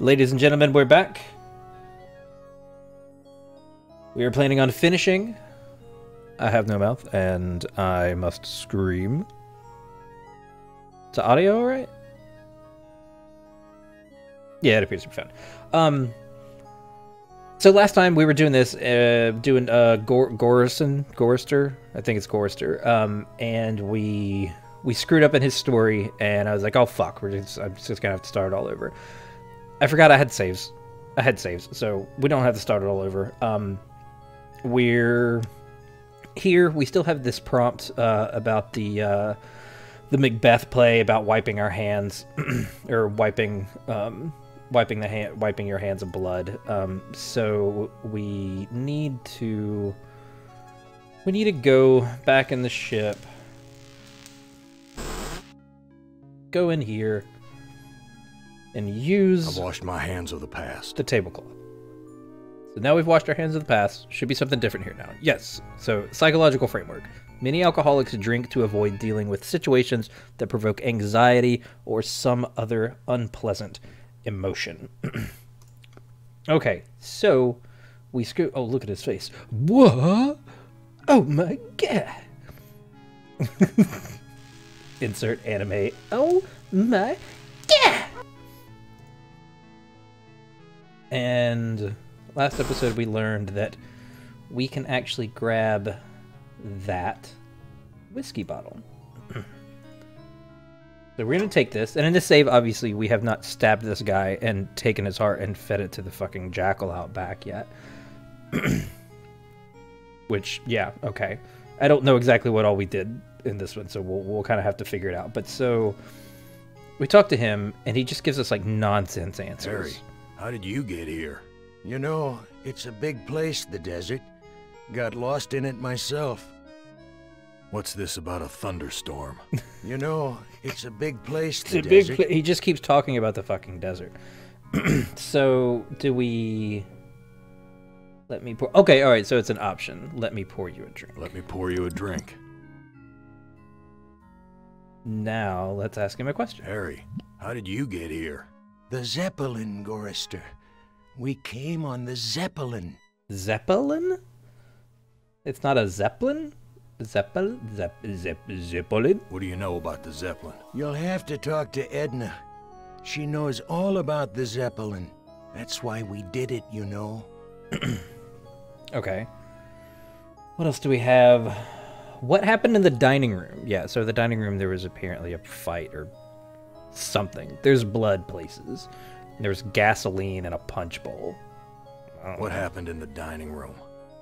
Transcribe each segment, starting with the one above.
Ladies and gentlemen, we're back. We are planning on finishing. I have no mouth, and I must scream. The audio alright? Yeah, it appears to be fine. Um, so last time we were doing this, uh, doing uh, Gor- Gorison, Gorrister, I think it's Gorrister, um, and we we screwed up in his story, and I was like, oh fuck, we're just, I'm just gonna have to start all over. I forgot I had saves. I had saves, so we don't have to start it all over. Um, we're here. We still have this prompt uh, about the uh, the Macbeth play about wiping our hands or wiping um, wiping the hand wiping your hands of blood. Um, so we need to we need to go back in the ship. Go in here and use I've washed my hands of the past. the tablecloth. So now we've washed our hands of the past. Should be something different here now. Yes. So psychological framework. Many alcoholics drink to avoid dealing with situations that provoke anxiety or some other unpleasant emotion. okay, so we screw. Oh, look at his face. What? Oh my god. Insert anime. Oh my god. And last episode we learned that we can actually grab that whiskey bottle. so we're gonna take this, and in this save, obviously, we have not stabbed this guy and taken his heart and fed it to the fucking jackal out back yet. Which, yeah, okay. I don't know exactly what all we did in this one, so we'll we'll kind of have to figure it out. But so we talk to him, and he just gives us like nonsense answers. Harry, how did you get here? You know, it's a big place, the desert. Got lost in it myself. What's this about a thunderstorm? You know, it's a big place, It's the a big. desert. pla- He just keeps talking about the fucking desert. so do we? Let me pour. Okay, all right. So it's an option. Let me pour you a drink. Let me pour you a drink. Now let's ask him a question. Harry, how did you get here? The Zeppelin, Gorrister. We came on the Zeppelin. Zeppelin? It's not a zeppelin. Zeppel Zepp Zepp Zeppelin. What do you know about the Zeppelin? You'll have to talk to Edna. She knows all about the Zeppelin. That's why we did it, you know. Okay. What else do we have? What happened in the dining room? Yeah, so the dining room there was apparently a fight or something. There's blood places. There's gasoline and a punch bowl. What know. happened in the dining room?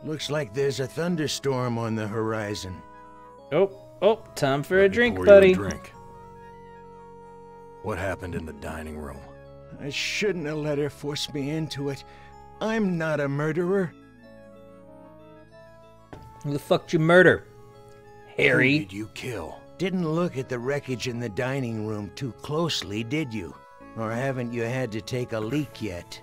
Looks like there's a thunderstorm on the horizon. Oh, oh, time for a Let me drink, pour buddy. You a drink. What happened in the dining room? I shouldn't have let her force me into it. I'm not a murderer. Who the fuck did you murder? Harry. Who Harry. did you kill? Didn't look at the wreckage in the dining room too closely, did you? Or haven't you had to take a leak yet?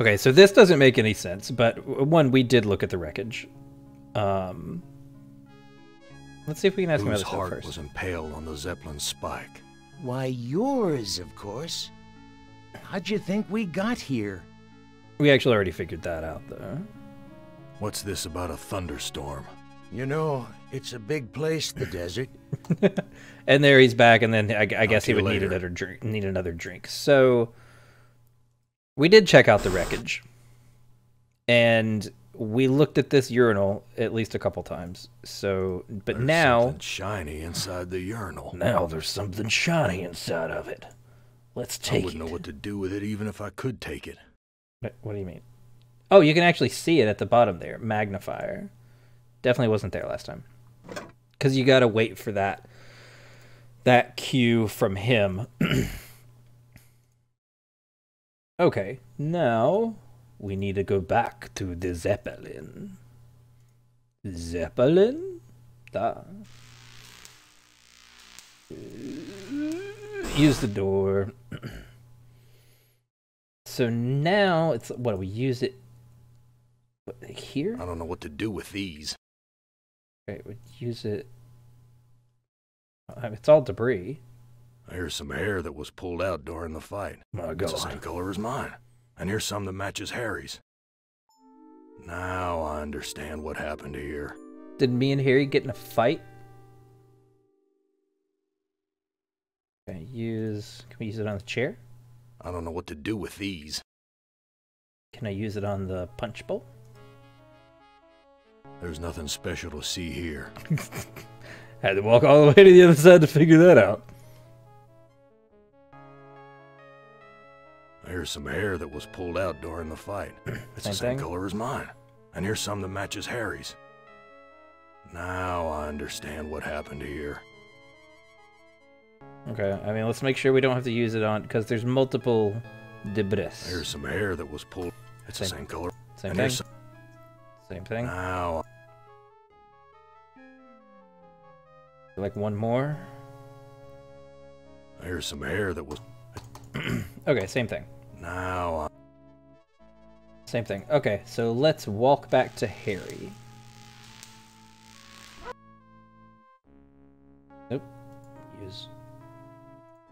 Okay, so this doesn't make any sense, but one, we did look at the wreckage. Um, let's see if we can ask him Whose about this heart first. was impaled on the Zeppelin spike? Why, yours, of course. How'd you think we got here? We actually already figured that out, though. What's this about a thunderstorm? You know, it's a big place, the desert. and there he's back, and then I, I guess he would need another drink. Need another drink. So we did check out the wreckage, and we looked at this urinal at least a couple times. So, but There's now, something shiny inside the urinal. now there's something shiny inside of it. Let's take. I wouldn't it. know what to do with it even if I could take it. What, what do you mean? Oh, you can actually see it at the bottom there. Magnifier. Definitely wasn't there last time. Because you got to wait for that that cue from him. okay, now we need to go back to the Zeppelin. Zeppelin? Da. Uh, use the door. So now it's what do we use it here? I don't know what to do with these. Right, we use it. uh, It's all debris. Here's some hair that was pulled out during the fight. My It's the same color as mine. And here's some that matches Harry's. Now I understand what happened here. Did me and Harry get in a fight? Can I use. Can we use it on the chair? I don't know what to do with these. Can I use it on the punch bowl? There's nothing special to see here. Had to walk all the way to the other side to figure that out. Here's some hair that was pulled out during the fight. It's Same the same thing? color as mine. And here's some that matches Harry's. Now I understand what happened here. Okay, I mean, let's make sure we don't have to use it on because there's multiple debris. Here's some hair that was pulled. It's the Same- same color. Same and thing. Same thing. Now Like one more. here's some hair that was. Okay, same thing. Now uh, Same thing. Okay, so let's walk back to Harry. Nope. Use.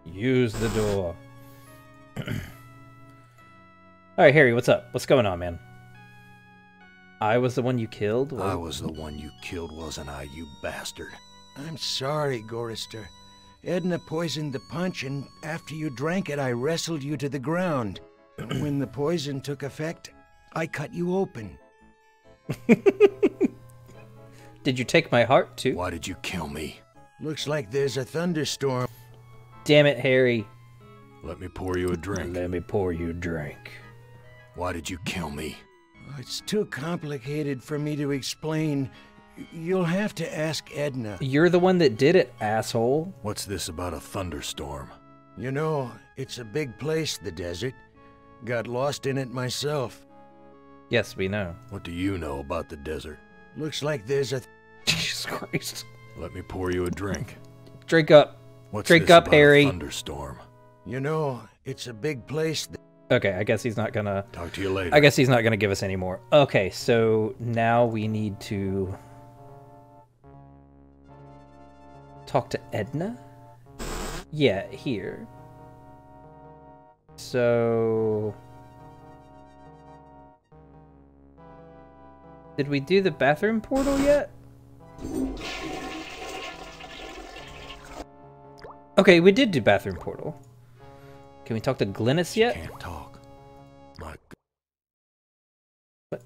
Use the door. Alright, Harry, what's up? What's going on, man? I was the one you killed? I was the one you killed, wasn't I, you bastard? I'm sorry, Gorrister. Edna poisoned the punch, and after you drank it, I wrestled you to the ground. when the poison took effect, I cut you open. Did you take my heart too? Why did you kill me? Looks like there's a thunderstorm. Damn it, Harry. Let me pour you a drink. Let me pour you a drink. Why did you kill me? It's too complicated for me to explain. You'll have to ask Edna. You're the one that did it, asshole. What's this about a thunderstorm? You know, it's a big place, the desert. Got lost in it myself. Yes, we know. What do you know about the desert? Looks like there's a Jesus Christ. Let me pour you a drink. Drink up. What's Drink this up, about a Harry. thunderstorm? You know, it's a big place. Okay, I guess he's not gonna. Talk to you later. I guess he's not gonna give us any more. Okay, so now we need to talk to Edna. Yeah, here. So, did we do the bathroom portal yet? Okay, we did do bathroom portal. Can we talk to Glynis yet? Can't talk. My. What?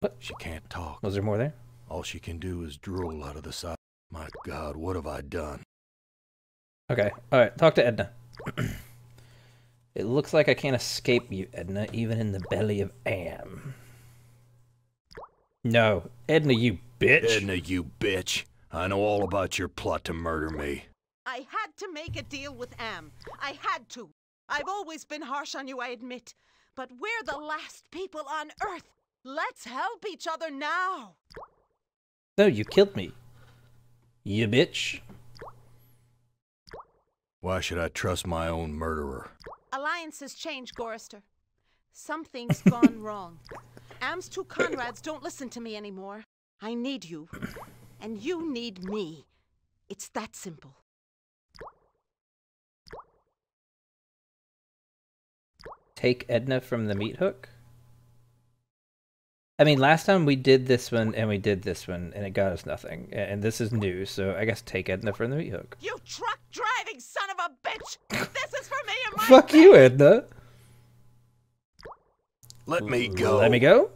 What? She can't talk. Was there more there? All she can do is drool out of the side. My God, what have I done? Okay, alright, talk to Edna. it looks like I can't escape you, Edna, even in the belly of Am. No, Edna, you bitch. Edna, you bitch. I know all about your plot to murder me. I had to make a deal with Am. I had to. I've always been harsh on you, I admit. But we're the last people on Earth. Let's help each other now. No, you killed me. You bitch. Why should I trust my own murderer? Alliances change, Gorrister. Something's gone wrong. Am's two Conrads don't listen to me anymore. I need you. And you need me. It's that simple. Take Edna from the meat hook? I mean, last time we did this one and we did this one and it got us nothing. And this is new, so I guess take Edna from the meat hook. You truck driving son of a bitch! This is for me and my Fuck you, Edna. Let me go. Let me go?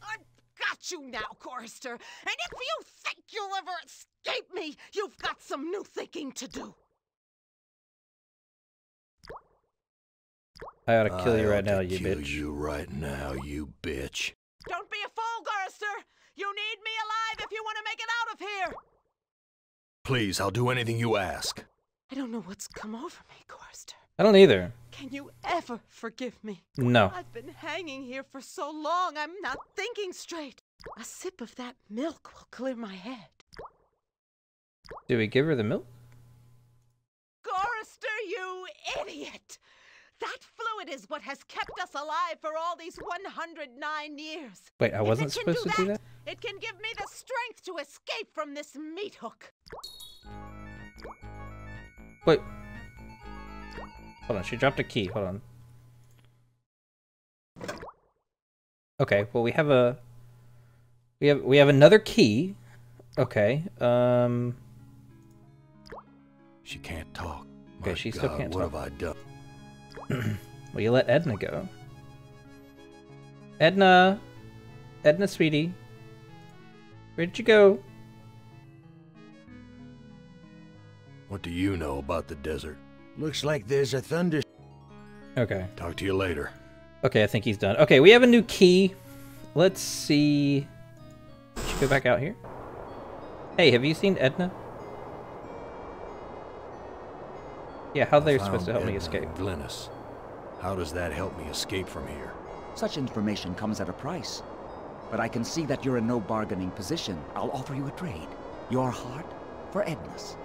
I've got you now, Gorrister. And if you think you'll ever escape me, you've got some new thinking to do. I ought to kill you I right ought now, to you kill bitch. you right now, you bitch. Don't be a fool, Gorrister. You need me alive if you want to make it out of here. Please, I'll do anything you ask. I don't know what's come over me, Gorrister. I don't either. Can you ever forgive me? No. I've been hanging here for so long, I'm not thinking straight. A sip of that milk will clear my head. Do we give her the milk? Gorrister, you idiot! That fluid is what has kept us alive for all these 109 years. Wait, I wasn't it can supposed to do that? It can give me the strength to escape from this meat hook. Wait. Hold on, she dropped a key. Hold on. Okay, well we have a we have we have another key. Okay. Um She can't talk. Okay, My she still can't what talk. have I done? well you let Edna go. Edna Edna sweetie. Where'd you go? What do you know about the desert? Looks like there's a thunder. Okay. Talk to you later. Okay, I think he's done. Okay, we have a new key. Let's see. Should go back out here. Hey, have you seen Edna? Yeah, how they're supposed to help me escape. Edna Glynis. How does that help me escape from here? Such information comes at a price. But I can see that you're in no bargaining position. I'll offer you a trade. Your heart for Edna's.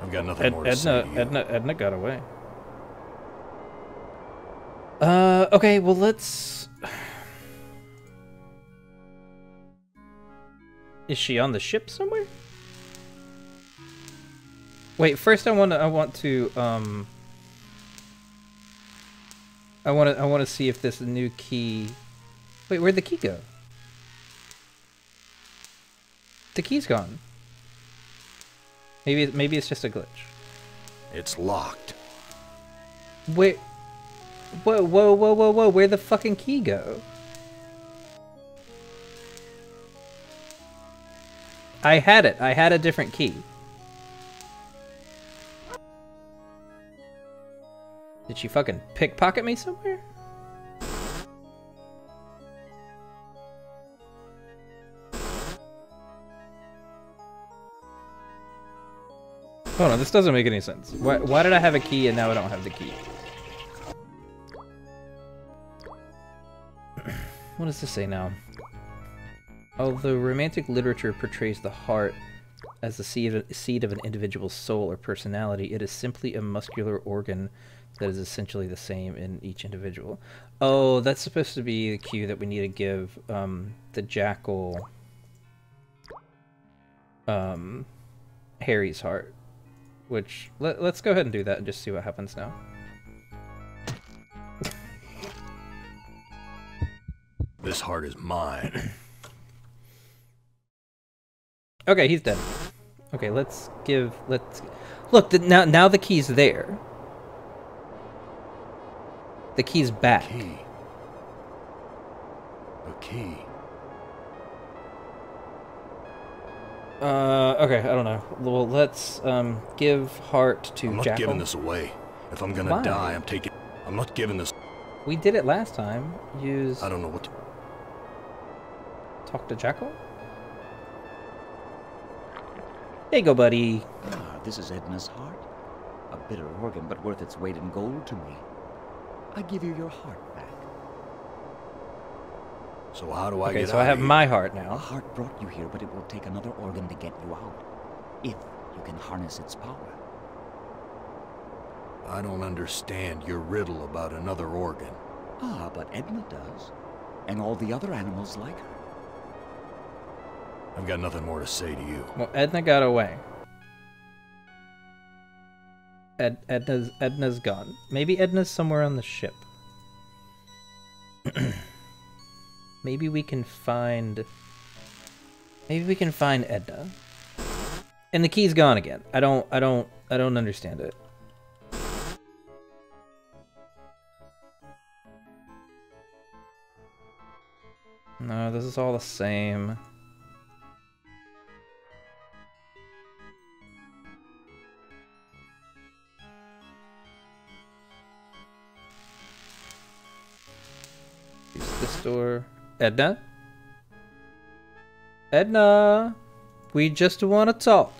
I've got nothing Ed, more to say Edna, to you. Edna, Edna got away. Uh, okay, well let's. Is she on the ship somewhere? Wait, first I want to I want to um I want to I want to see if this new key Wait, where'd the key go? The key's gone. Maybe maybe it's just a glitch. It's locked. Wait. Whoa, whoa, whoa, whoa, whoa, where'd the fucking key go? I had it. I had a different key. Did she fucking pickpocket me somewhere? Hold on, this doesn't make any sense. Why, why did I have a key and now I don't have the key? what does this say now? Although romantic literature portrays the heart as the seed of, seed of an individual's soul or personality, it is simply a muscular organ that is essentially the same in each individual. Oh, that's supposed to be the cue that we need to give um, the jackal um, Harry's heart. Which, let, let's go ahead and do that and just see what happens now. This heart is mine. Okay, he's dead. Okay, let's give let's look. The, now now the key's there. The key's back. key. A key. Uh, okay, I don't know. Well, let's um give heart to I'm not Jackal. giving this away. If I'm gonna Why? die, I'm taking. I'm not giving this. We did it last time. Use I don't know what. To, talk to Jackal. There you go, buddy. Ah, this is Edna's heart. A bitter organ, but worth its weight in gold to me. I give you your heart back. so how do I Okay, get so out I have here? my heart now. A heart brought you here, but it will take another organ to get you out. If you can harness its power. I don't understand your riddle about another organ. Ah, but Edna does. And all the other animals like her. I've got nothing more to say to you. Well, Edna got away. Ed, Edna's Edna's gone. Maybe Edna's somewhere on the ship. maybe we can find. Maybe we can find Edna. And the key's gone again. I don't. I don't. I don't understand it. No, this is all the same. This door. Edna? Edna! We just want to talk.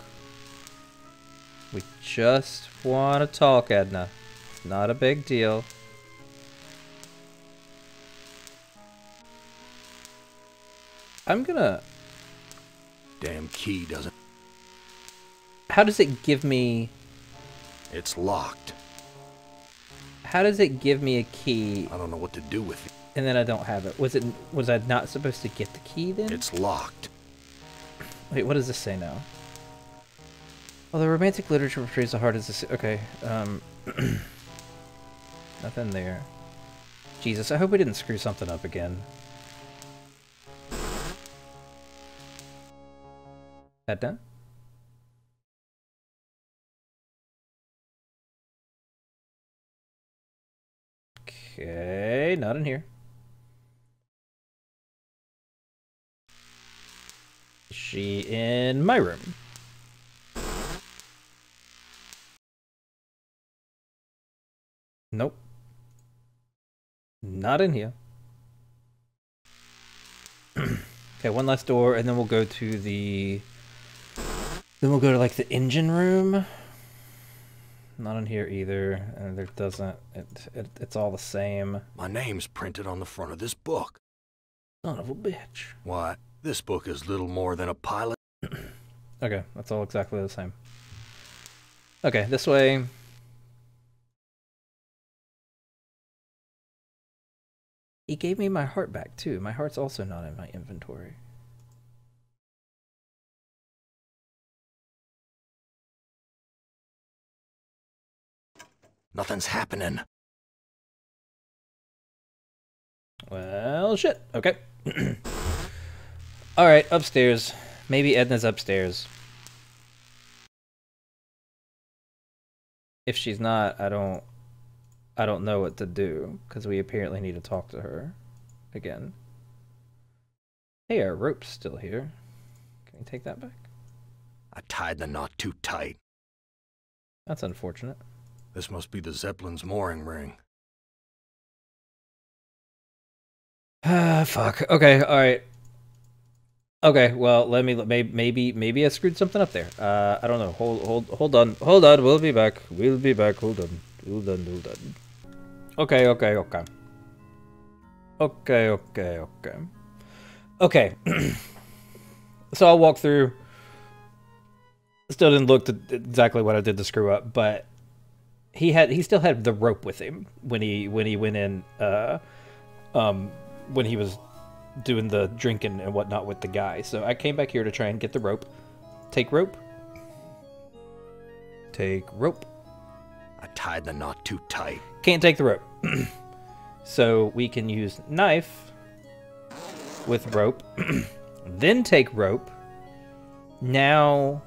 We just want to talk, Edna. It's not a big deal. I'm gonna... Damn key doesn't. How does it give me... It's locked. How does it give me a key I don't know what to do with it. And then I don't have it? Was it was I not supposed to get the key then? It's locked. Wait, what does this say now? Well, the romantic literature portrays the heart as a... Okay, um... nothing there. Jesus, I hope we didn't screw something up again. That done? Okay, not in here. She in my room? Nope. Not in here. okay, one last door, and then we'll go to the. Then we'll go to like the engine room. Not in here either. And there doesn't. It, it it's all the same. My name's printed on the front of this book. Son of a bitch. Why, this book is little more than a pilot. Okay, that's all exactly the same. Okay, this way. He gave me my heart back too. My heart's also not in my inventory. Nothing's happening. Well, shit. Okay. all right, upstairs. Maybe Edna's upstairs. If she's not, I don't I don't know what to do because we apparently need to talk to her again. Hey, our rope's still here. Can we take that back? I tied the knot too tight. That's unfortunate. This must be the Zeppelin's mooring ring. Ah, fuck. Okay, all right. Okay, well, let me maybe maybe I screwed something up there. Uh, I don't know. Hold hold hold on. Hold on. We'll be back. We'll be back. Hold on. Hold on. Hold on. Okay, okay, okay. Okay, okay, okay. Okay. so I'll walk through. Still didn't look exactly what I did to screw up, but he had he still had the rope with him when he when he went in uh um when he was doing the drinking and whatnot with the guy. So I came back here to try and get the rope. Take rope. Take rope. I tied the knot too tight. Can't take the rope. so we can use knife with rope. then take rope. Now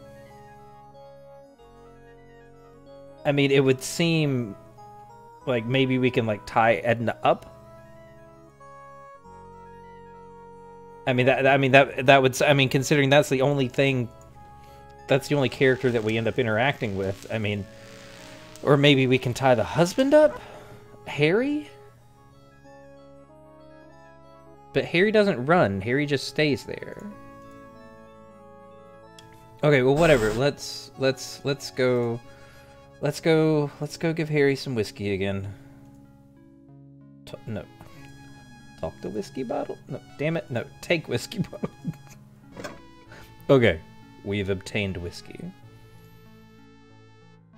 I mean it would seem like maybe we can like tie Edna up. I mean that I mean that that would I mean considering that's the only thing that's the only character that we end up interacting with. I mean or maybe we can tie the husband up? Harry? But Harry doesn't run. Harry just stays there. Okay, well whatever. Let's let's let's go let's go let's go give Harry some whiskey again. No. Talk the whiskey bottle? No, damn it. No, take whiskey bottle. okay. We've obtained whiskey.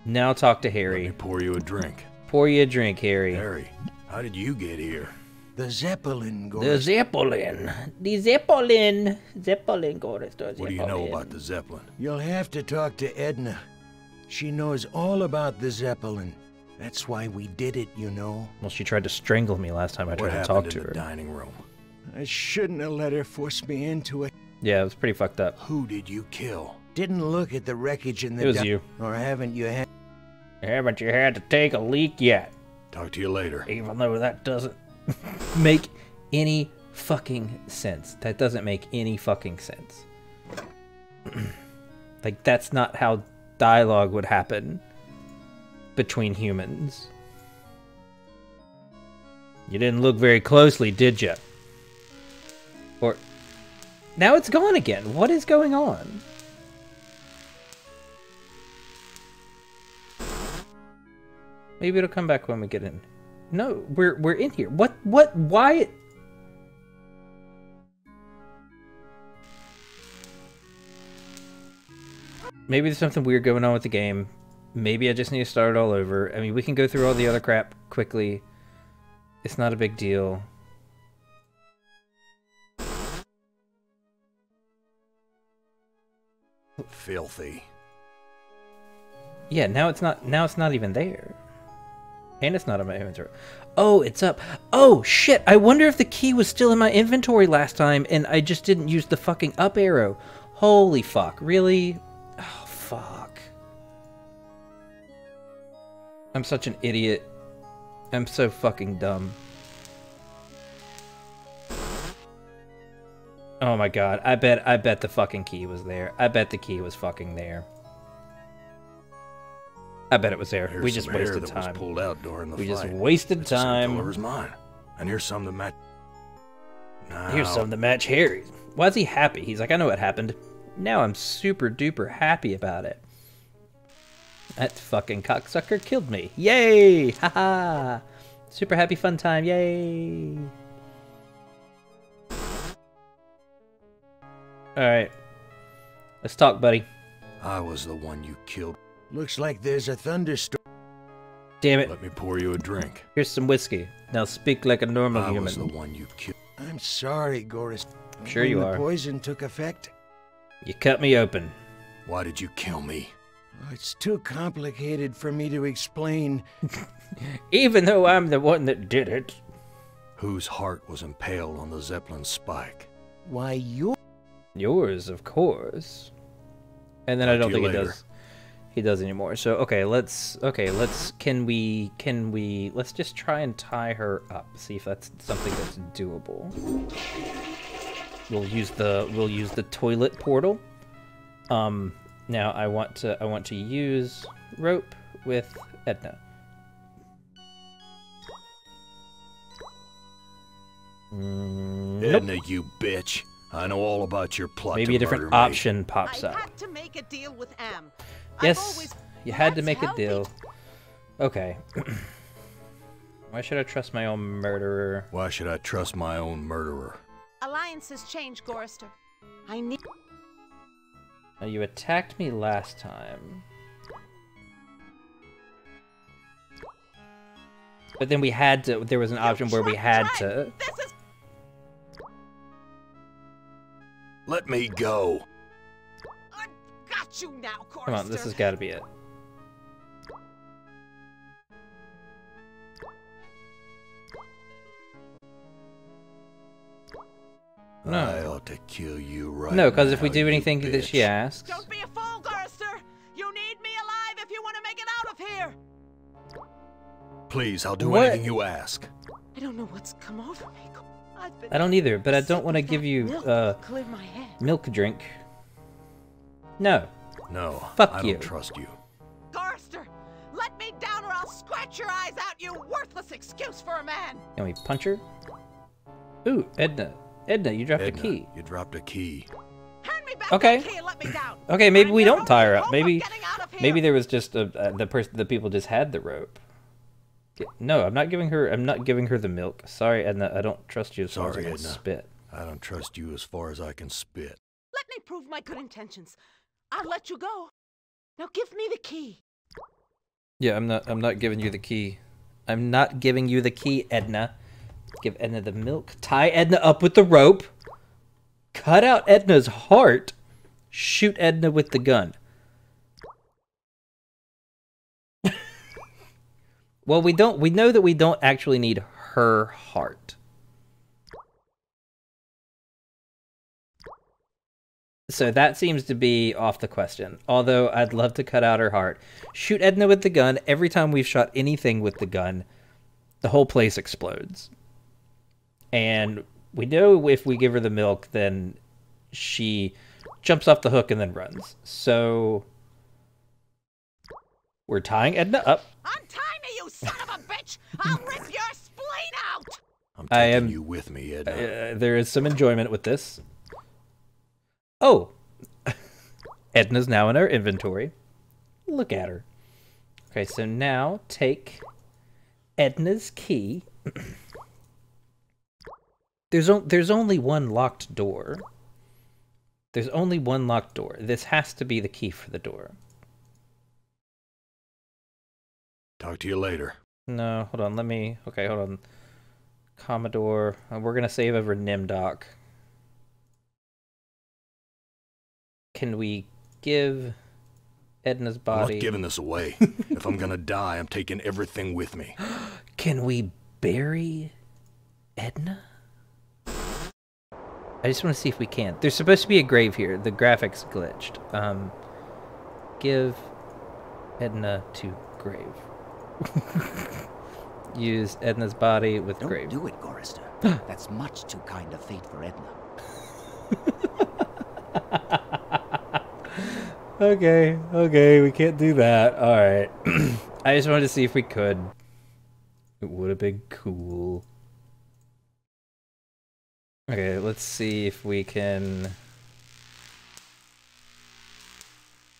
Now talk to Harry. Let me Harry. pour you a drink. Pour you a drink, Harry. Harry, how did you get here? The Zeppelin, The Zeppelin. The Zeppelin. Zeppelin, Goris. The What do you know about the Zeppelin? You'll have to talk to Edna. She knows all about the Zeppelin. That's why we did it, you know. Well, she tried to strangle me last time I tried to talk in to the her. dining room? I shouldn't have let her force me into it. Yeah, it was pretty fucked up. Who did you kill? Didn't look at the wreckage in the It was you. Or haven't you had Haven't you had to take a leak yet? Talk to you later. Even though that doesn't make any fucking sense. That doesn't make any fucking sense. like, that's not how dialogue would happen between humans. You didn't look very closely, did you? Or. Now it's gone again. What is going on? Maybe it'll come back when we get in. No, we're we're in here. What what why Maybe there's something weird going on with the game. Maybe I just need to start it all over. I mean, we can go through all the other crap quickly. It's not a big deal. Filthy. Yeah, now it's not. Now it's not even there. And it's not in my inventory. Oh, it's up. Oh, shit. I wonder if the key was still in my inventory last time and I just didn't use the fucking up arrow. Holy fuck. Really? Oh, fuck. I'm such an idiot. I'm so fucking dumb. Oh my god. I bet I bet the fucking key was there. I bet the key was fucking there. I bet it was there. Here's we just wasted that time. was pulled out during the We fight. just wasted It's time. color as mine. And here's some that match. Now, Here's some to match Harry's. Why is he happy? He's like, I know what happened. Now I'm super duper happy about it. That fucking cocksucker killed me. Yay! Haha! Super happy fun time. Yay! Alright. Let's talk, buddy. I was the one you killed. Looks like there's a thunderstorm. Damn it. Let me pour you a drink. Here's some whiskey. Now speak like a normal I was the human. one you killed. I'm sorry, Goris. I'm Sure when you the are. poison took effect, You cut me open. Why did you kill me? Oh, it's too complicated for me to explain. Even though I'm the one that did it. Whose heart was impaled on the Zeppelin spike? Why, you Yours, of course. And then I don't think he later. does. He does anymore. So okay, let's okay, let's can we can we let's just try and tie her up. See if that's something that's doable. We'll use the we'll use the toilet portal. Um now I want to I want to use rope with Edna. Mm, nope. Edna, you bitch. I know all about your plot Maybe to a different murder me. option pops I up. had to make a deal with Am. Yes, always- you had to Let's make a deal. it. Okay. Why should I trust my own murderer? Why should I trust my own murderer? Alliances change, Gorrister. I need. Now, you attacked me last time. But then we had to, there was an option where we had to. This is. Let me go. I got you now, Gorrister. Come on, this has got to be it. No. I ought to kill you right No, because if we do you anything that she asks. Don't be a fool, Gorrister. You need me alive if you want to make it out of here. Please, I'll do What? anything you ask. I don't know what's come over me. I've been I don't either, but I don't want to give you milk uh, clear my head. milk drink. No. No, Fuck I you. don't trust you. Gorrister, let me down or I'll scratch your eyes out, you worthless excuse for a man. Can we punch her? Ooh, Edna. Edna, you dropped Edna, a key. you dropped a key. Hand me back Okay. key and let me down. Okay, maybe we don't tie her up. Maybe, getting out of here. maybe there was just a uh, the person, the people just had the rope. No, I'm not giving her. I'm not giving her the milk. Sorry, Edna. I don't trust you as far as I can Edna. spit. I don't trust you as far as I can spit. Let me prove my good intentions. I'll let you go. Now give me the key. Yeah, I'm not. I'm not giving you the key. I'm not giving you the key, Edna. Give Edna the milk. Tie Edna up with the rope. Cut out Edna's heart. Shoot Edna with the gun. well, we don't. We know that we don't actually need her heart. So that seems to be off the question. Although I'd love to cut out her heart. Shoot Edna with the gun. Every time we've shot anything with the gun, the whole place explodes. And we know if we give her the milk, then she jumps off the hook and then runs. So we're tying Edna up. Untie me, you son of a bitch! I'll rip your spleen out! I'm I taking am- you with me, Edna. Uh, there is some enjoyment with this. Oh, Edna's now in our inventory. Look at her. Okay, so now take Edna's key. there's o- there's only one locked door. There's only one locked door. This has to be the key for the door. Talk to you later. No, hold on. Let me. Okay, hold on. Commodore. uh, we're gonna save over Nimdok. Can we give Edna's body... I'm not giving this away. if I'm gonna die, I'm taking everything with me. Can we bury Edna? I just want to see if we can. There's supposed to be a grave here. The graphics glitched. Um, give Edna to grave. Use Edna's body with Don't grave. do it, Gorrister. That's much too kind of fate for Edna. Okay, okay, we can't do that. All right. I just wanted to see if we could. It would have been cool. Okay, let's see if we can.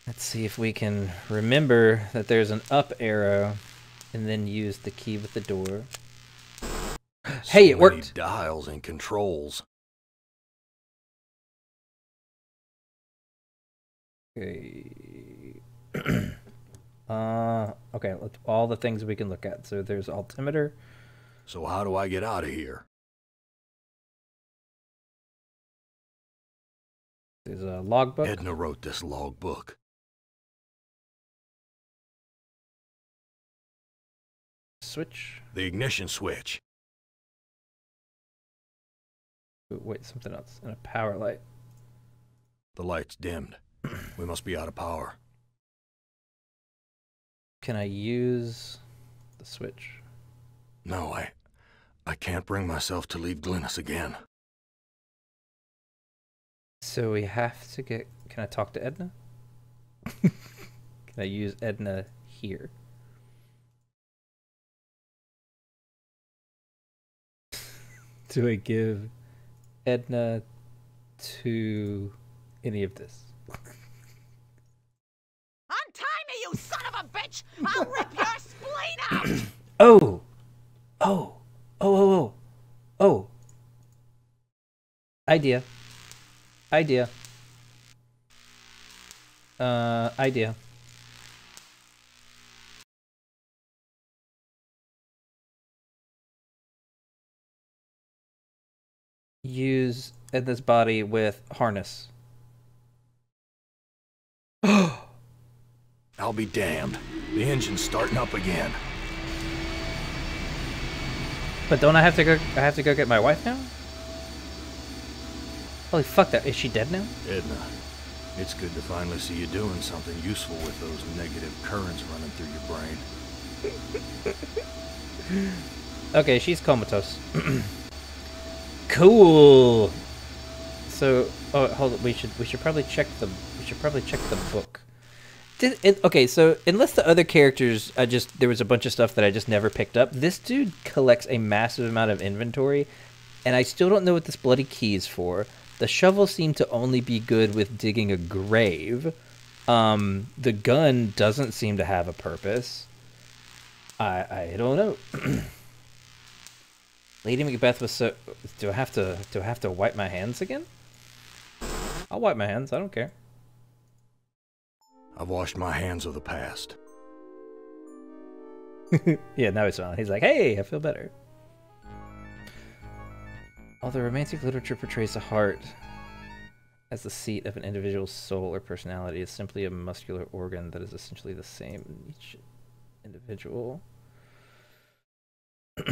Let's see if we can remember that there's an up arrow and then use the key with the door. Hey, it So worked! Dials and controls. Okay. uh, okay, let's, all the things we can look at. So there's altimeter. So how do I get out of here? There's a logbook. Edna wrote this logbook. Switch. The ignition switch. Wait, something else. And a power light. The light's dimmed. we must be out of power. Can I use the switch? No, I. I can't bring myself to leave Glynis again. So we have to get. Can I talk to Edna? can I use Edna here? Do I give Edna to any of this? Untie me, you son of a bitch! I'll rip your spleen out! Oh! Oh! Oh, oh, oh! Oh! Idea. Idea. Uh, idea. Use this body with harness. I'll be damned. The engine's starting up again. But don't I have to go? I have to go get my wife now. Holy fuck! That is she dead now? Edna, it's good to finally see you doing something useful with those negative currents running through your brain. Okay, she's comatose. cool. So, oh, hold on. We should we should probably check the we should probably check the book. Did, it, okay, so unless the other characters, I just there was a bunch of stuff that I just never picked up. This dude collects a massive amount of inventory, and I still don't know what this bloody key is for. The shovel seemed to only be good with digging a grave. Um, the gun doesn't seem to have a purpose. I I don't know. Lady Macbeth was so. Do I have to? Do I have to wipe my hands again? I'll wipe my hands. I don't care. I've washed my hands of the past. yeah, now he's on. He's like, hey, I feel better. Although romantic literature portrays the heart as the seat of an individual's soul or personality, it's simply a muscular organ that is essentially the same in each individual.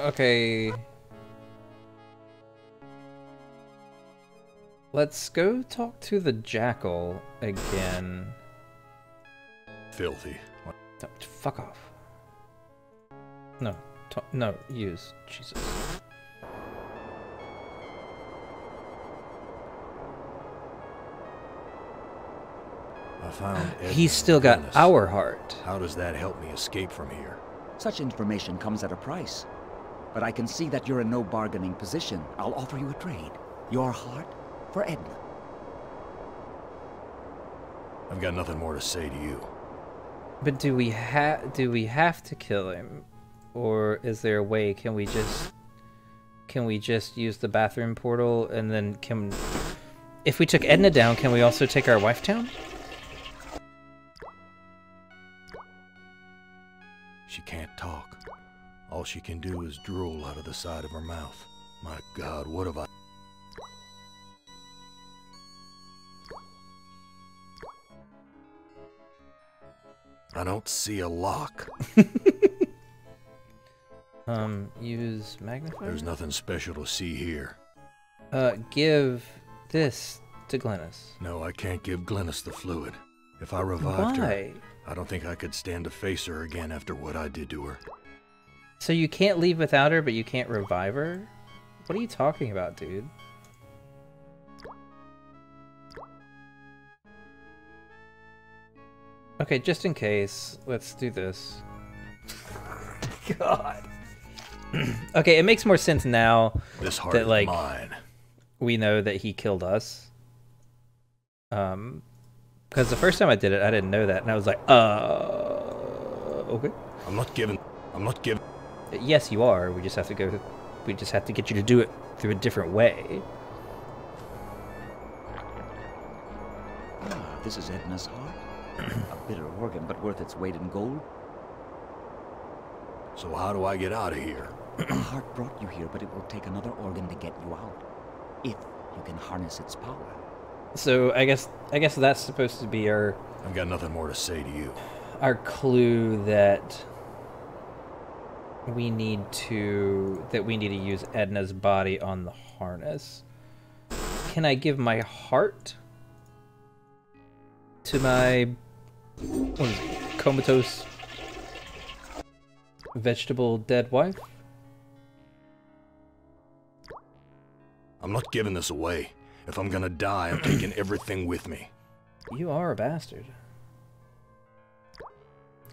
okay. Let's go talk to the jackal again. Filthy. Fuck off. No, no, use. Jesus. I found Edna He's still got Glynis. our heart. How does that help me escape from here? Such information comes at a price. But I can see that you're in no bargaining position. I'll offer you a trade. Your heart for Edna. I've got nothing more to say to you. But do we have do we have to kill him, or is there a way, can we just... Can we just use the bathroom portal and then can... If we took Edna down, can we also take our wife down? She can't talk. All she can do is drool out of the side of her mouth. My god, what have I... I don't see a lock. Um, use magnifier. There's nothing special to see here. Uh, give this to Glynis. No, I can't give Glynis the fluid. If I revived her, I don't think I could stand to face her again after what I did to her. So you can't leave without her, but you can't revive her? What are you talking about, dude? Okay, just in case, let's do this. God. okay, it makes more sense now This heart That, is like- mine. we know that he killed us. Um, because the first time I did it, I didn't know that, and I was like, uh, okay. I'm not giving. I'm not giving. Yes, you are. We just have to go. We just have to get you to do it through a different way. Ah, this is Edna's heart. a bitter organ, but worth its weight in gold. So how do I get out of here? A heart brought you here, but it will take another organ to get you out. If you can harness its power. So I guess I guess that's supposed to be our I've got nothing more to say to you. our clue that we need to that we need to use Edna's body on the harness. Can I give my heart to my what is it, comatose vegetable dead wife? I'm not giving this away. If I'm gonna die, I'm taking everything with me. You are a bastard.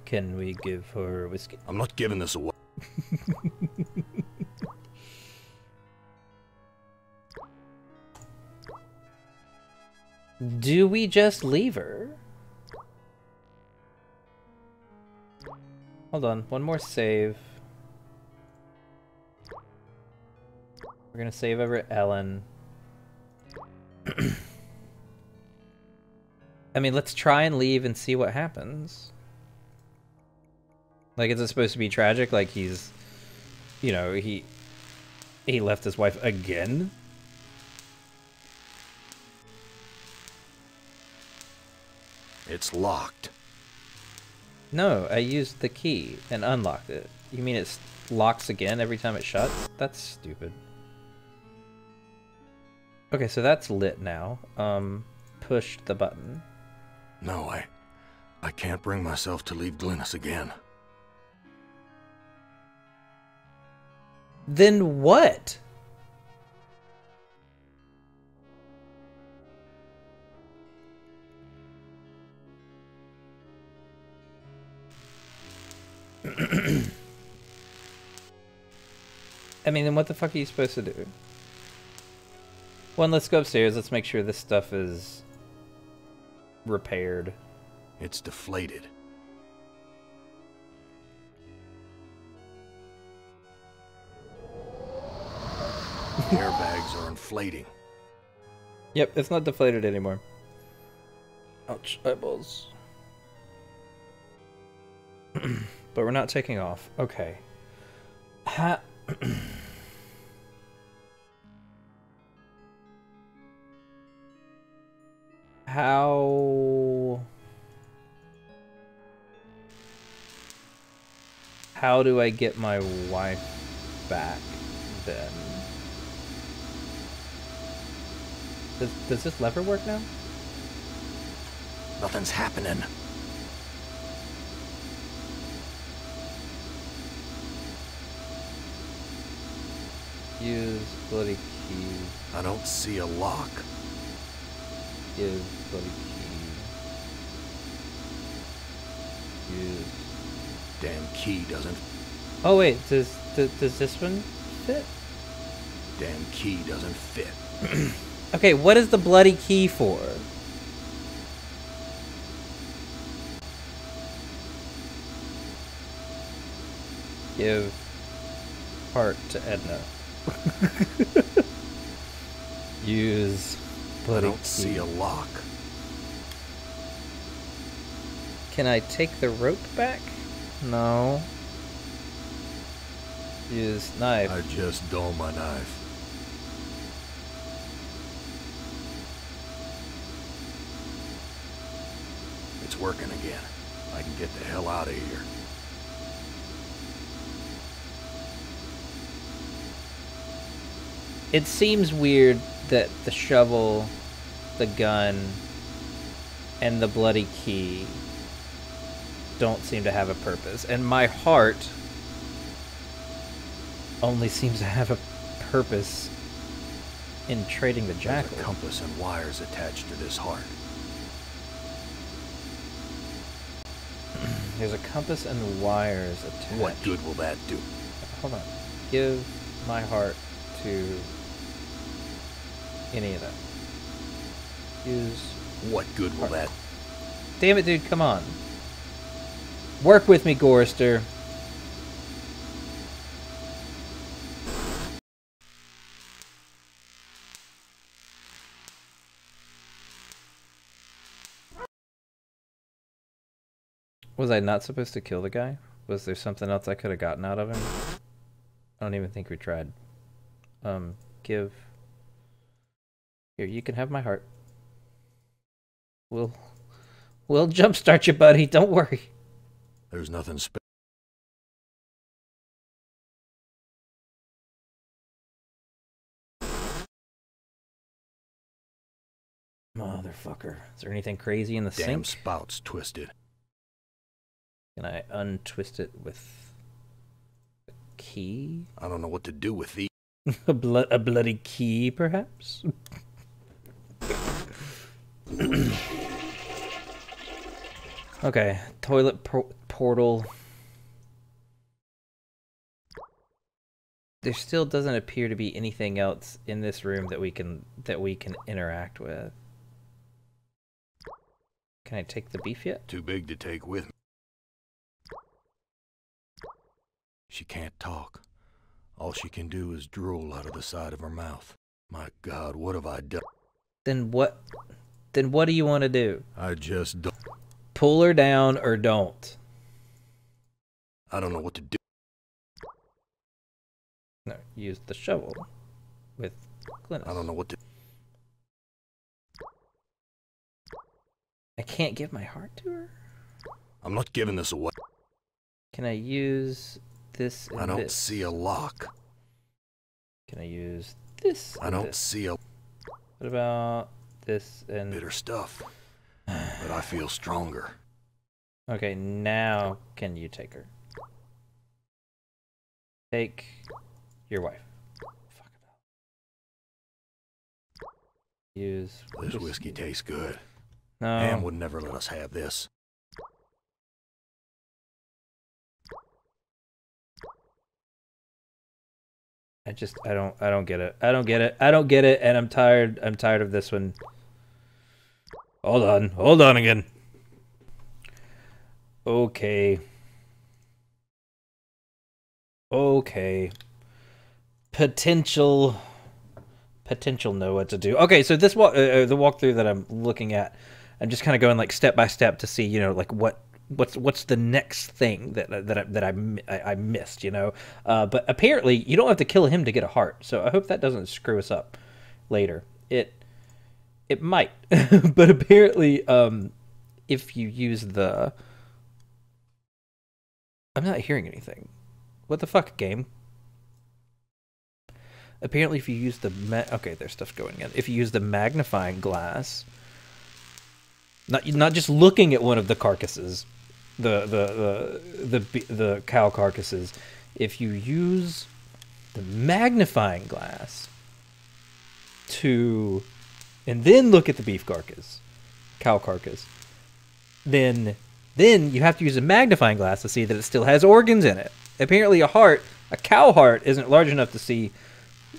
Can we give her whiskey? I'm not giving this away. Do we just leave her? Hold on, one more save. We're gonna save over Ellen. I mean, let's try and leave and see what happens. Like, is it supposed to be tragic? Like he's, you know, he he left his wife again? It's locked. No, I used the key and unlocked it. You mean it locks again every time it shuts? That's stupid. Okay, so that's lit now. Um, pushed the button. No, I. I can't bring myself to leave Glynis again. Then what? I mean, then what the fuck are you supposed to do? One, let's go upstairs. Let's make sure this stuff is repaired. It's deflated. Airbags are inflating. Yep, it's not deflated anymore. Ouch, eyeballs. but we're not taking off. Okay. Ha- How... How do I get my wife back then? Does, does this lever work now? Nothing's happening. Use bloody key. I don't see a lock. Give bloody key. Use. Damn key doesn't. Oh wait, does does, does this one fit? Damn key doesn't fit. Okay, what is the bloody key for? Give heart to Edna. Use I don't key. see a lock. Can I take the rope back? No. Use knife. I just dull my knife. It's working again. I can get the hell out of here. It seems weird that the shovel, the gun, and the bloody key don't seem to have a purpose. And my heart only seems to have a purpose in trading the There's a compass and wires attached to this heart. There's a compass and wires attached. What good will that do? Hold on. Give my heart to any of that. Use. What good will that... Damn it, dude! Come on. Work with me, Gorrister. Was I not supposed to kill the guy? Was there something else I could have gotten out of him? I don't even think we tried. Um, give. Here, you can have my heart. We'll. We'll jumpstart you, buddy. Don't worry. There's nothing special. Motherfucker. Is there anything crazy in the Damn sink? spout's twisted. Can I untwist it with a key? I don't know what to do with these. a, blo- a bloody key, perhaps? okay, toilet por- portal. There still doesn't appear to be anything else in this room that we can that we can interact with. Can I take the beef yet? Too big to take with me. She can't talk. All she can do is drool out of the side of her mouth. My God, what have I done? Then what? Then what do you want to do? I just don't. Pull her down or don't? I don't know what to do. No, use the shovel with Glynis. I don't know what to. I can't give my heart to her. I'm not giving this away. Can I use this? I don't this? see a lock. Can I use this? I don't this? see a What about this and? bitter stuff. But I feel stronger. Okay, now can you take her? Take your wife. Fuck. Use This whiskey tastes good. No. Ham would never let us have this. I just I don't I don't get it. I don't get it. I don't get it and I'm tired I'm tired of this one. Hold on. Hold on again. Okay. Okay. Potential potential know what to do. Okay, so this walk uh, uh, the walkthrough that I'm looking at I'm just kind of going like step by step to see, you know, like what what's what's the next thing that that I, that I, I, I missed, you know. Uh, but apparently, you don't have to kill him to get a heart. So I hope that doesn't screw us up later. It it might, but apparently, um, if you use the, I'm not hearing anything. What the fuck, game? Apparently, if you use the ma- okay, there's stuff going in. If you use the magnifying glass, not not just looking at one of the carcasses, the the the the the cow carcasses. If you use the magnifying glass to, and then look at the beef carcass, cow carcass, then then you have to use a magnifying glass to see that it still has organs in it. Apparently, a heart, a cow heart, isn't large enough to see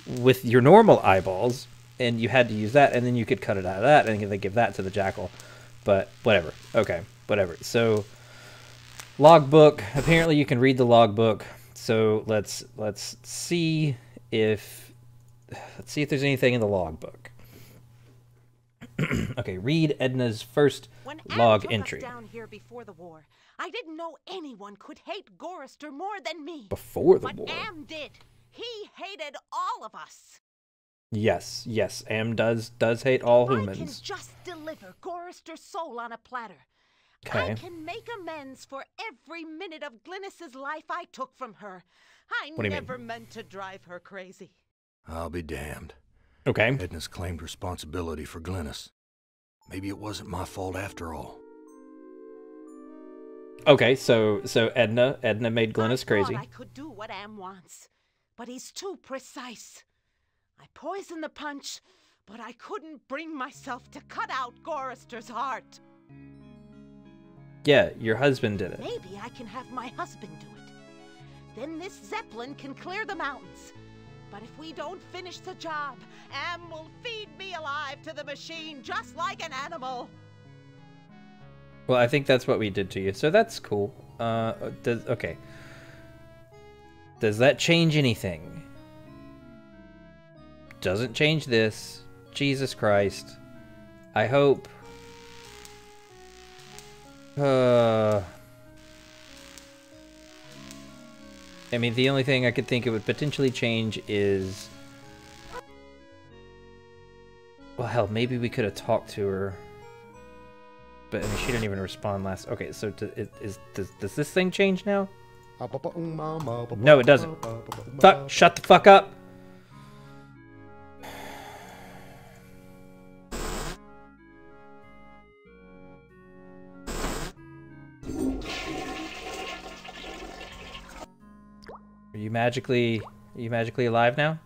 with your normal eyeballs, and you had to use that, and then you could cut it out of that, and then give that to the jackal. But whatever. Okay, whatever. So logbook. Apparently, you can read the logbook. So let's let's see if let's see if there's anything in the logbook. okay, read Edna's first When log took entry us down here before the war, I didn't know anyone could hate Gorrister more than me. before the but war. Am did. He hated all of us. Yes, yes, Am does does hate all I can humans. just deliver Gorrister's soul on a platter. I can make amends for every minute of Glynis's life I took from her. I What do you mean? never meant to drive her crazy. I'll be damned. Okay. Edna's claimed responsibility for Glynis. Maybe it wasn't my fault after all. Okay, so so Edna Edna made Glynis I crazy. I could do what Am wants, but he's too precise. I poisoned the punch, but I couldn't bring myself to cut out Gorrister's heart. Yeah, your husband did it. Maybe I can have my husband do it. Then this Zeppelin can clear the mountains. But if we don't finish the job, Am will feed me alive to the machine just like an animal. Well, I think that's what we did to you. So that's cool. Uh does okay. Does that change anything? Doesn't change this. Jesus Christ. I hope uh I mean, the only thing I could think it would potentially change is Well, hell, maybe we could have talked to her. But I mean, she didn't even respond last. Okay, so it, is does does this thing change now? No, it doesn't. Fuck! Shut the fuck up! You magically? Are you magically alive now?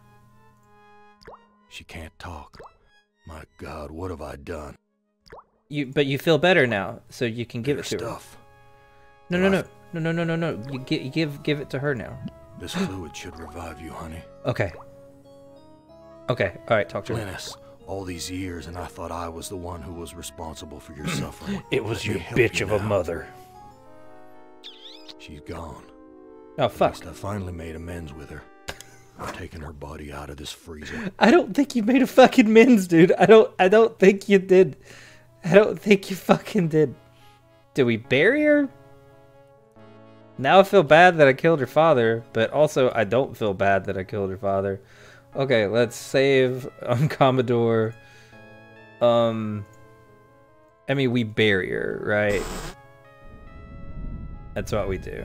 She can't talk. My God, what have I done? You, but you feel better now, so you can give it Their to her. No, no, no, no, no, no, no, no. You gi- give give it to her now. This fluid should revive you, honey. Okay. Okay. All right. Talk to her. Glynis, all these years, and I thought I was the one who was responsible for your suffering. It was Let your bitch you of a mother. She's gone. Oh fuck. I finally made amends with her. I'm taking her body out of this freezer. I don't think you made a fucking mins, dude. I don't. I don't think you did. I don't think you fucking did. Did we bury her? Now I feel bad that I killed her father, but also I don't feel bad that I killed her father. Okay, let's save um, Commodore. Um, I mean, we bury her, right? That's what we do.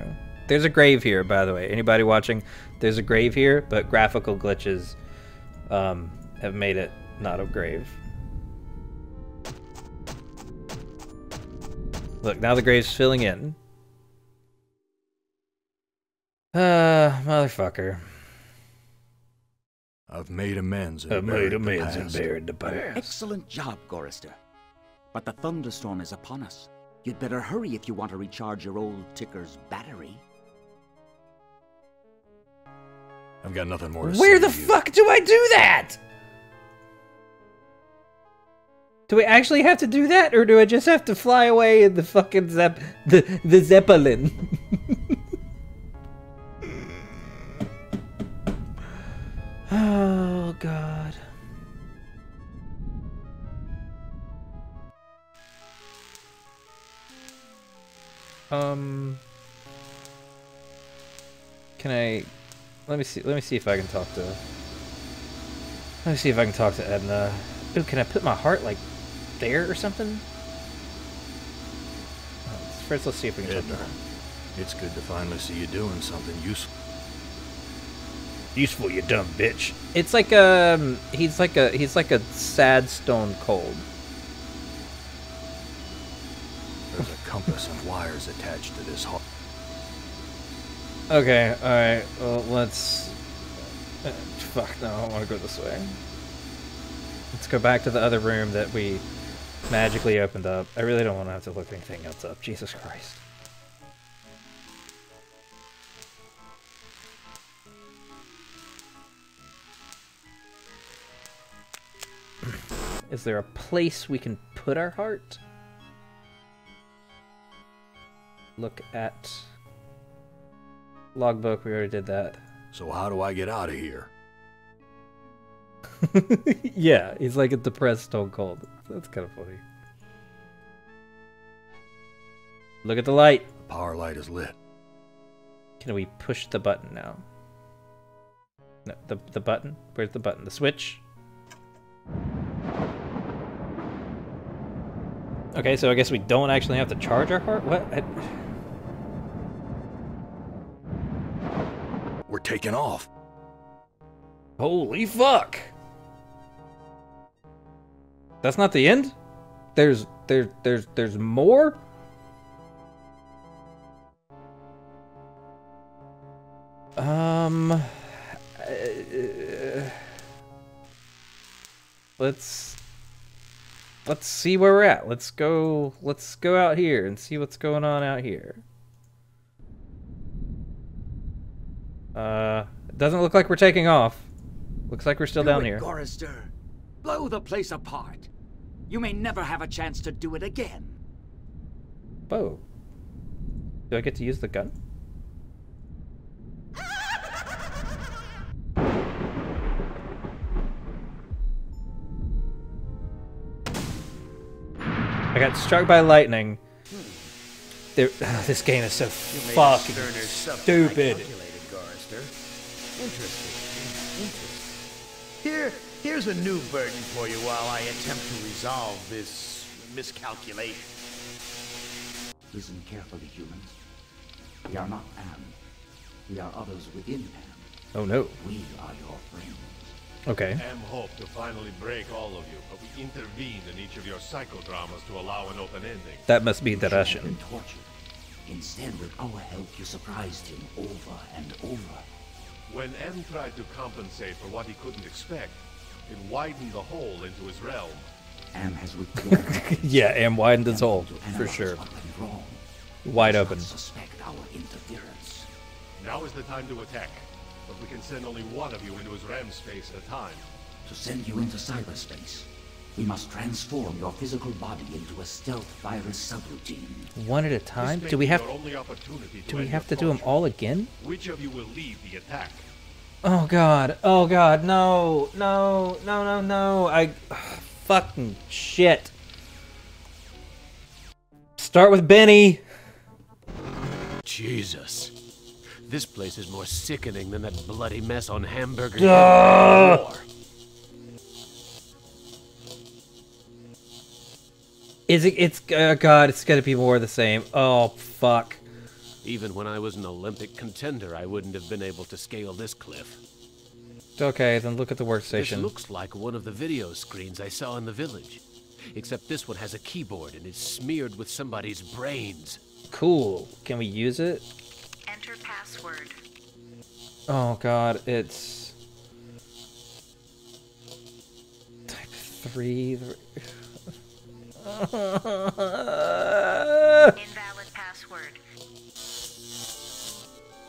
There's a grave here, by the way. Anybody watching? There's a grave here, but graphical glitches um, have made it not a grave. Look, now the grave's filling in. Uh, motherfucker. I've made amends and I made buried the amends and buried the past. Excellent job, Gorrister. But the thunderstorm is upon us. You'd better hurry if you want to recharge your old ticker's battery. I've got nothing more to Where say the to you. fuck do I do that? Do we actually have to do that, or do I just have to fly away in the fucking zep the the zeppelin? oh god. Um. Can I? Let me see. Let me see if I can talk to. Let me see if I can talk to Edna. Ooh, can I put my heart like there or something? First, let's see if we can talk to Edna, it's good to finally see you doing something useful. Useful, you dumb bitch. It's like um, he's like a he's like a sad stone cold. There's a compass and wires attached to this heart. Okay, all right. Well, let's. uh, fuck no, I don't want to go this way. Let's go back to the other room that we magically opened up. I really don't want to have to look anything else up. Jesus Christ. Is there a place we can put our heart? Look at logbook. We already did that. So how do I get out of here? yeah, he's like a depressed Stone Cold. That's kind of funny. Look at the light. The power light is lit. Can we push the button now? No, the the button. Where's the button? The switch. Okay, so I guess we don't actually have to charge our heart? What? I... We're taking off. Holy fuck! That's not the end? There's there there's there's more? Um uh, let's let's see where we're at. Let's go let's go out here and see what's going on out here. Uh it doesn't look like we're taking off. Looks like we're still Do down it, here. Gorrister. Blow the place apart. You may never have a chance to do it again. Whoa. Do I get to use the gun? I got struck by lightning. There, this game is so fucking stupid. Gorrister. Interesting. Interesting. Here, here's a new burden for you while I attempt to resolve this miscalculation. Listen carefully, humans. We are not Am. We are others within Am. Oh no. We are your friends. Okay. Am hoped to finally break all of you, but we intervened in each of your psychodramas to allow an open ending. That must be the You should have Russian. tortured. Instead, with our help, you surprised him over and over. When M tried to compensate for what he couldn't expect, it widened the hole into his realm. Am has withdrawn. Yeah, Am widened his hole, for sure. Wrong. Wide open. Suspect our interference. Now is the time to attack, but we can send only one of you into his RAM space at a time. To send you into cyberspace, we must transform your physical body into a stealth virus subroutine. One at a time? Do we have your only opportunity do we have to do them all again? Which of you will lead the attack? Oh god. Oh god. No. No. No, no, no. I fucking shit. Start with Benny. Jesus. This place is more sickening than that bloody mess on Hamburger Ugh. Is it? It's uh, God. It's gonna be more the same. Oh fuck. Even when I was an Olympic contender, I wouldn't have been able to scale this cliff. Okay, then look at the workstation. This looks like one of the video screens I saw in the village. Except this one has a keyboard and is smeared with somebody's brains. Cool. Can we use it? Enter password. Oh god, it's... Type 3... Invalid password.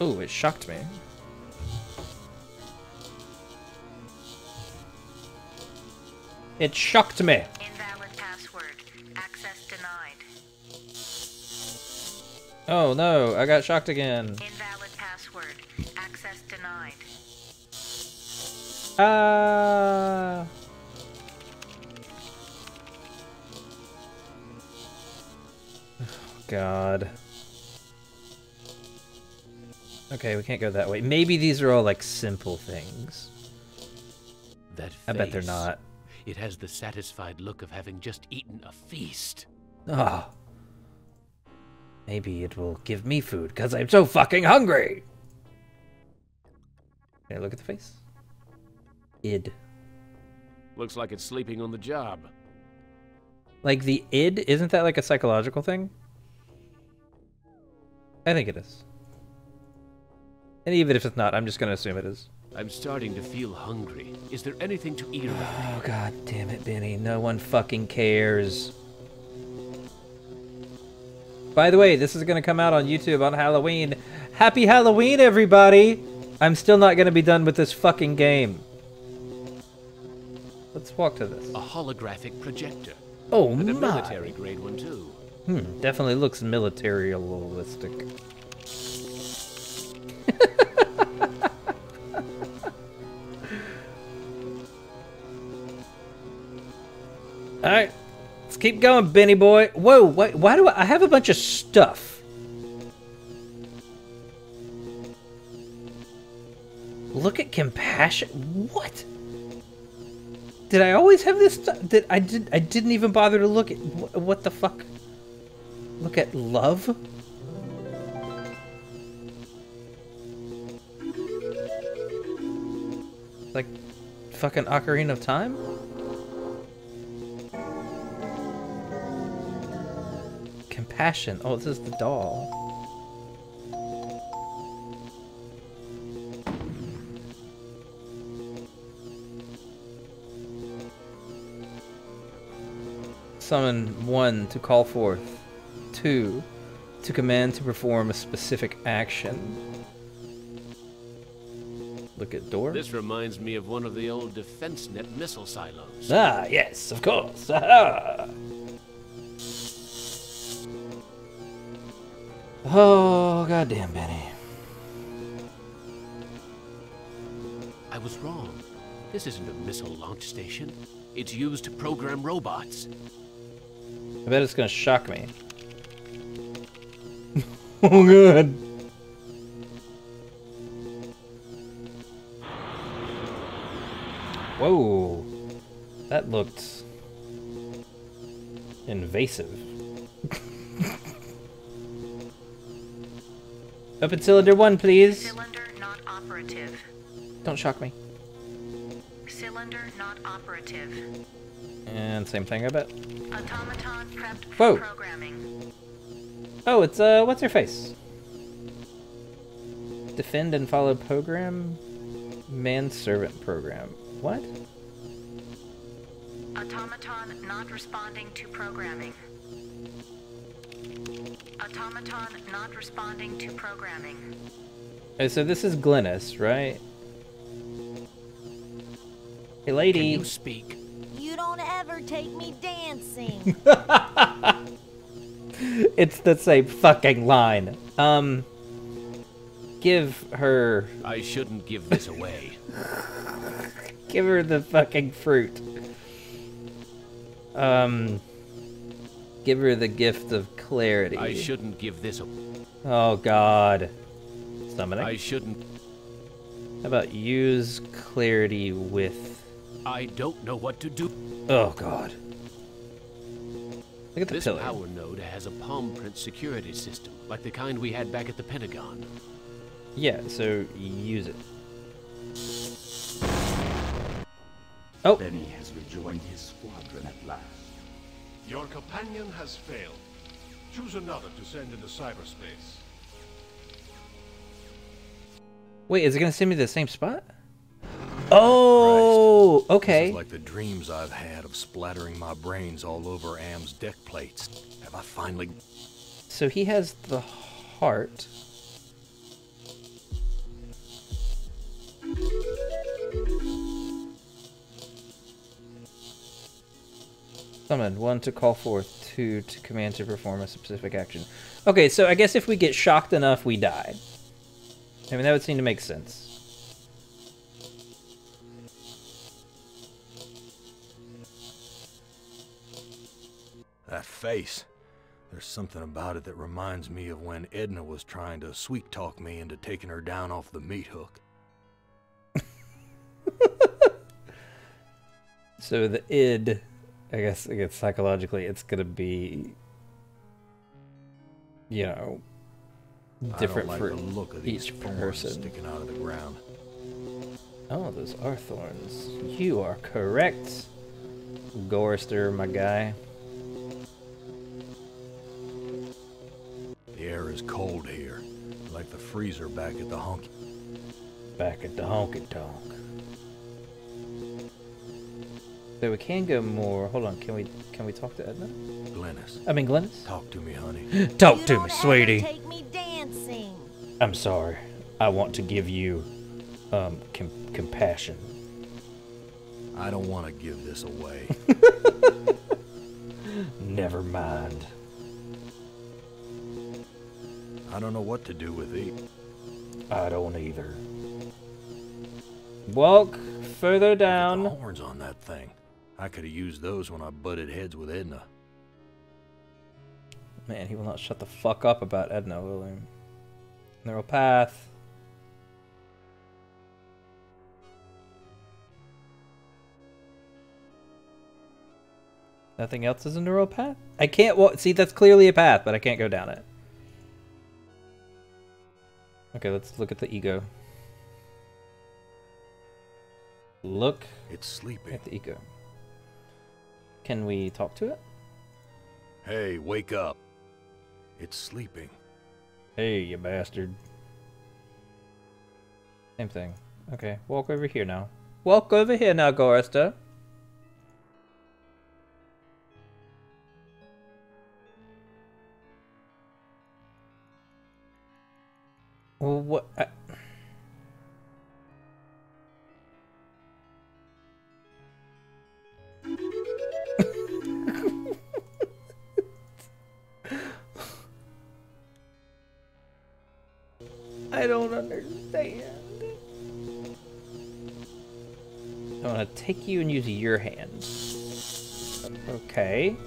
oh, it shocked me. It shocked me. Invalid password. Access denied. Oh no, I got shocked again. Invalid password. Access denied. Ah. God. Okay, we can't go that way. Maybe these are all like simple things. That I bet they're not. It has the satisfied look of having just eaten a feast. Ah. Maybe it will give me food because I'm so fucking hungry. Can I look at the face? Id. Looks like it's sleeping on the job. Like the id, isn't that like a psychological thing? I think it is. And even if it's not, I'm just gonna assume it is. I'm starting to feel hungry. Is there anything to eat around? Oh god damn it, Benny. No one fucking cares. By the way, this is gonna come out on YouTube on Halloween. Happy Halloween, everybody! I'm still not gonna be done with this fucking game. Let's walk to this. A holographic projector. Oh And a my! military grade one too. Hmm, definitely looks militaristic. All right, let's keep going, Benny boy. Whoa, why, why do I, I have a bunch of stuff? Look at compassion. What? Did I always have this? stu- Did I did? I didn't even bother to look at wh- what the fuck. Look at love. Like, fucking Ocarina of Time. Compassion. Oh, this is the doll. Summon one to call forth, two to command to perform a specific action. Look at door. This reminds me of one of the old defense net missile silos. Ah, yes, of course. Ah. Oh, goddamn, Benny. I was wrong. This isn't a missile launch station. It's used to program robots. I bet it's gonna shock me. Oh, good. Whoa. That looked invasive. Open cylinder one, please. Cylinder not operative. Don't shock me. Cylinder not operative. And same thing, I bet. Automaton prepped Whoa. for programming. Oh, it's uh, what's her face? Defend and follow program, manservant program. What? Automaton not responding to programming. Automaton not responding to programming. Oh, so this is Glynis, right? Hey, lady. Can you speak? You don't ever take me dancing. it's the same fucking line. Um, give her, I shouldn't give this away. give her the fucking fruit. Um, give her the gift of clarity. I shouldn't give this away. Oh God. Summoning. I shouldn't. How about use clarity with? I don't know what to do. Oh God. Look at the This pillar. power node has a palm print security system, like the kind we had back at the Pentagon. Yeah, so use it. Oh. Benny has rejoined his squadron at last. Your companion has failed. Choose another to send into cyberspace. Wait, is it gonna send me to the same spot? Oh, okay. like the dreams I've had of splattering my brains all over Am's deck plates. Have I finally... So he has the heart. Summon one to call forth, two to command to perform a specific action. Okay, so I guess if we get shocked enough, we die. I mean, that would seem to make sense. That face. There's something about it that reminds me of when Edna was trying to sweet talk me into taking her down off the meat hook. So the id, I guess, I guess psychologically, it's gonna be, you know, different don't for the look of these each person. sticking out of the ground. Oh, those are thorns. You are correct, Gorrister, my guy. The is cold here, like the freezer back at the honky. Back at the honky tonk. So we can go more. Hold on, can we can we talk to Edna? Glynis, I mean Glynis. talk to me, honey. Talk you to don't me, ever sweetie. take me dancing. I'm sorry. I want to give you um com- compassion. I don't want to give this away. Never mind. I don't know what to do with these. I don't either. Walk further down. The horns on that thing. I could have used those when I butted heads with Edna. Man, he will not shut the fuck up about Edna, will he? Neural path. Nothing else is a neural path? I can't walk. See, that's clearly a path, but I can't go down it. Okay, let's look at the ego. Look It's sleeping. at the ego. Can we talk to it? Hey, wake up. It's sleeping. Hey, you bastard. Same thing. Okay, walk over here now. Walk over here now, Gorrister. Well, what? I... I don't understand. I want to take you and use your hands. Okay.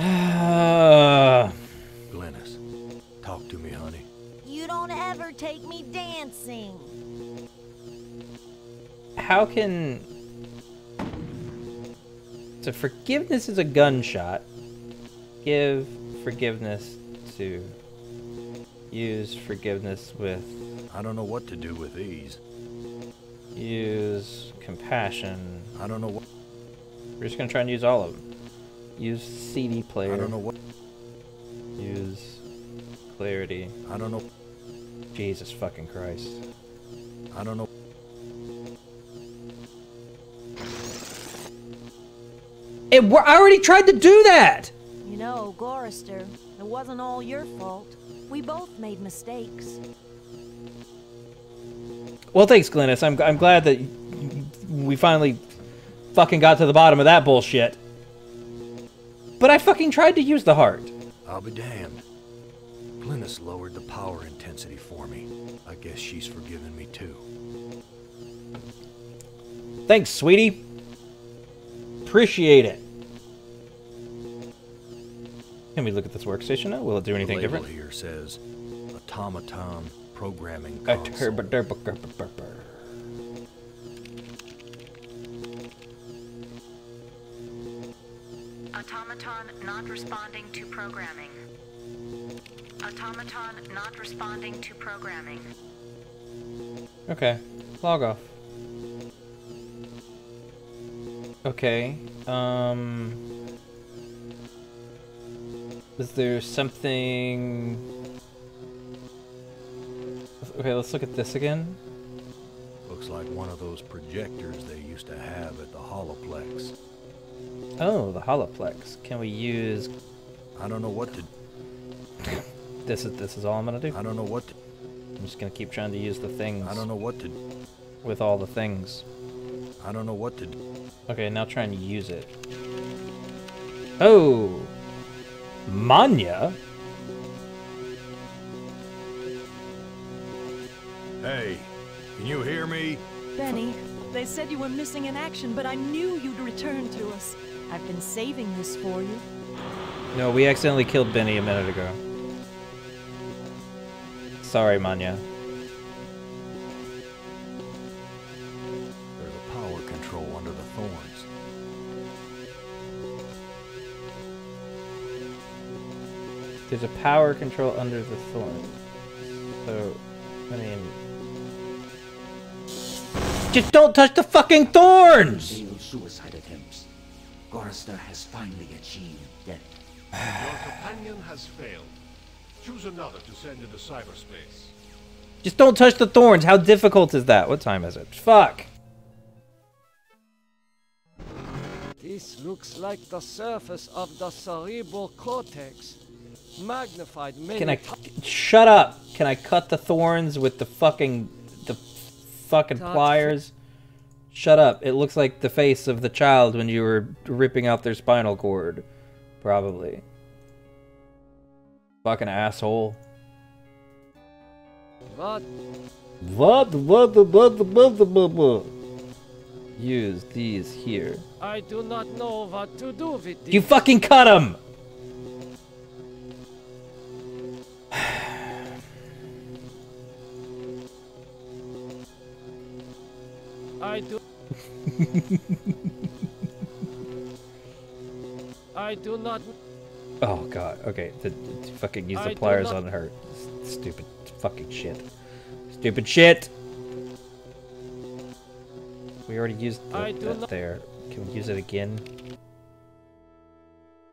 Ah. Ever take me dancing. How can... So forgiveness is a gunshot. Give forgiveness to... Use forgiveness with... I don't know what to do with these. Use compassion. I don't know what. We're just gonna try and use all of them. Use CD player. I don't know what. Use clarity. I don't know. Jesus fucking Christ. I don't know. It. wor- I already tried to do that. You know, Gorrister, it wasn't all your fault. We both made mistakes. Well, thanks, Glynis. I'm I'm glad that we finally fucking got to the bottom of that bullshit. But I fucking tried to use the heart. I'll be damned. Glynis lowered the power intensity for me. I guess she's forgiven me too. Thanks, sweetie. Appreciate it. Can we look at this workstation now? Will it do anything the label different? here says automaton programming console. Automaton not responding to programming. Automaton not responding to programming. Okay, log off. Okay, um... Is there something... Okay, let's look at this again. Looks like one of those projectors they used to have at the Holoplex. Oh, the holoplex. Can we use... I don't know what to. This is this is all I'm gonna do. I don't know what to. I'm just gonna keep trying to use the things I don't know what to. Do. With all the things. I don't know what to do. Okay, now try and use it. Oh! Manya? Hey, can you hear me? Benny, they said you were missing in action, but I knew you'd return to us. I've been saving this for you. No, we accidentally killed Benny a minute ago. Sorry, Manya. There's a power control under the thorns. There's a power control under the thorns. So, I mean... Just don't touch the fucking thorns! Failed suicide attempts. Gorrister has finally achieved death. Your companion has failed. Choose another to send into cyberspace. Just don't touch the thorns! How difficult is that? What time is it? Fuck! This looks like the surface of the cerebral cortex. Magnified many Can I... Shut up! Can I cut the thorns with the fucking... The fucking Touch. pliers? Shut up. It looks like the face of the child when you were ripping out their spinal cord. Probably. Fucking asshole. What? What? What? What? What? What? What? Use these here. I do not know what to do with these. You fucking cut them! I do. I do not. Oh god. Okay. The, the fucking use the pliers on her. Stupid fucking shit. Stupid shit. We already used the, I do that there. Can we use it again?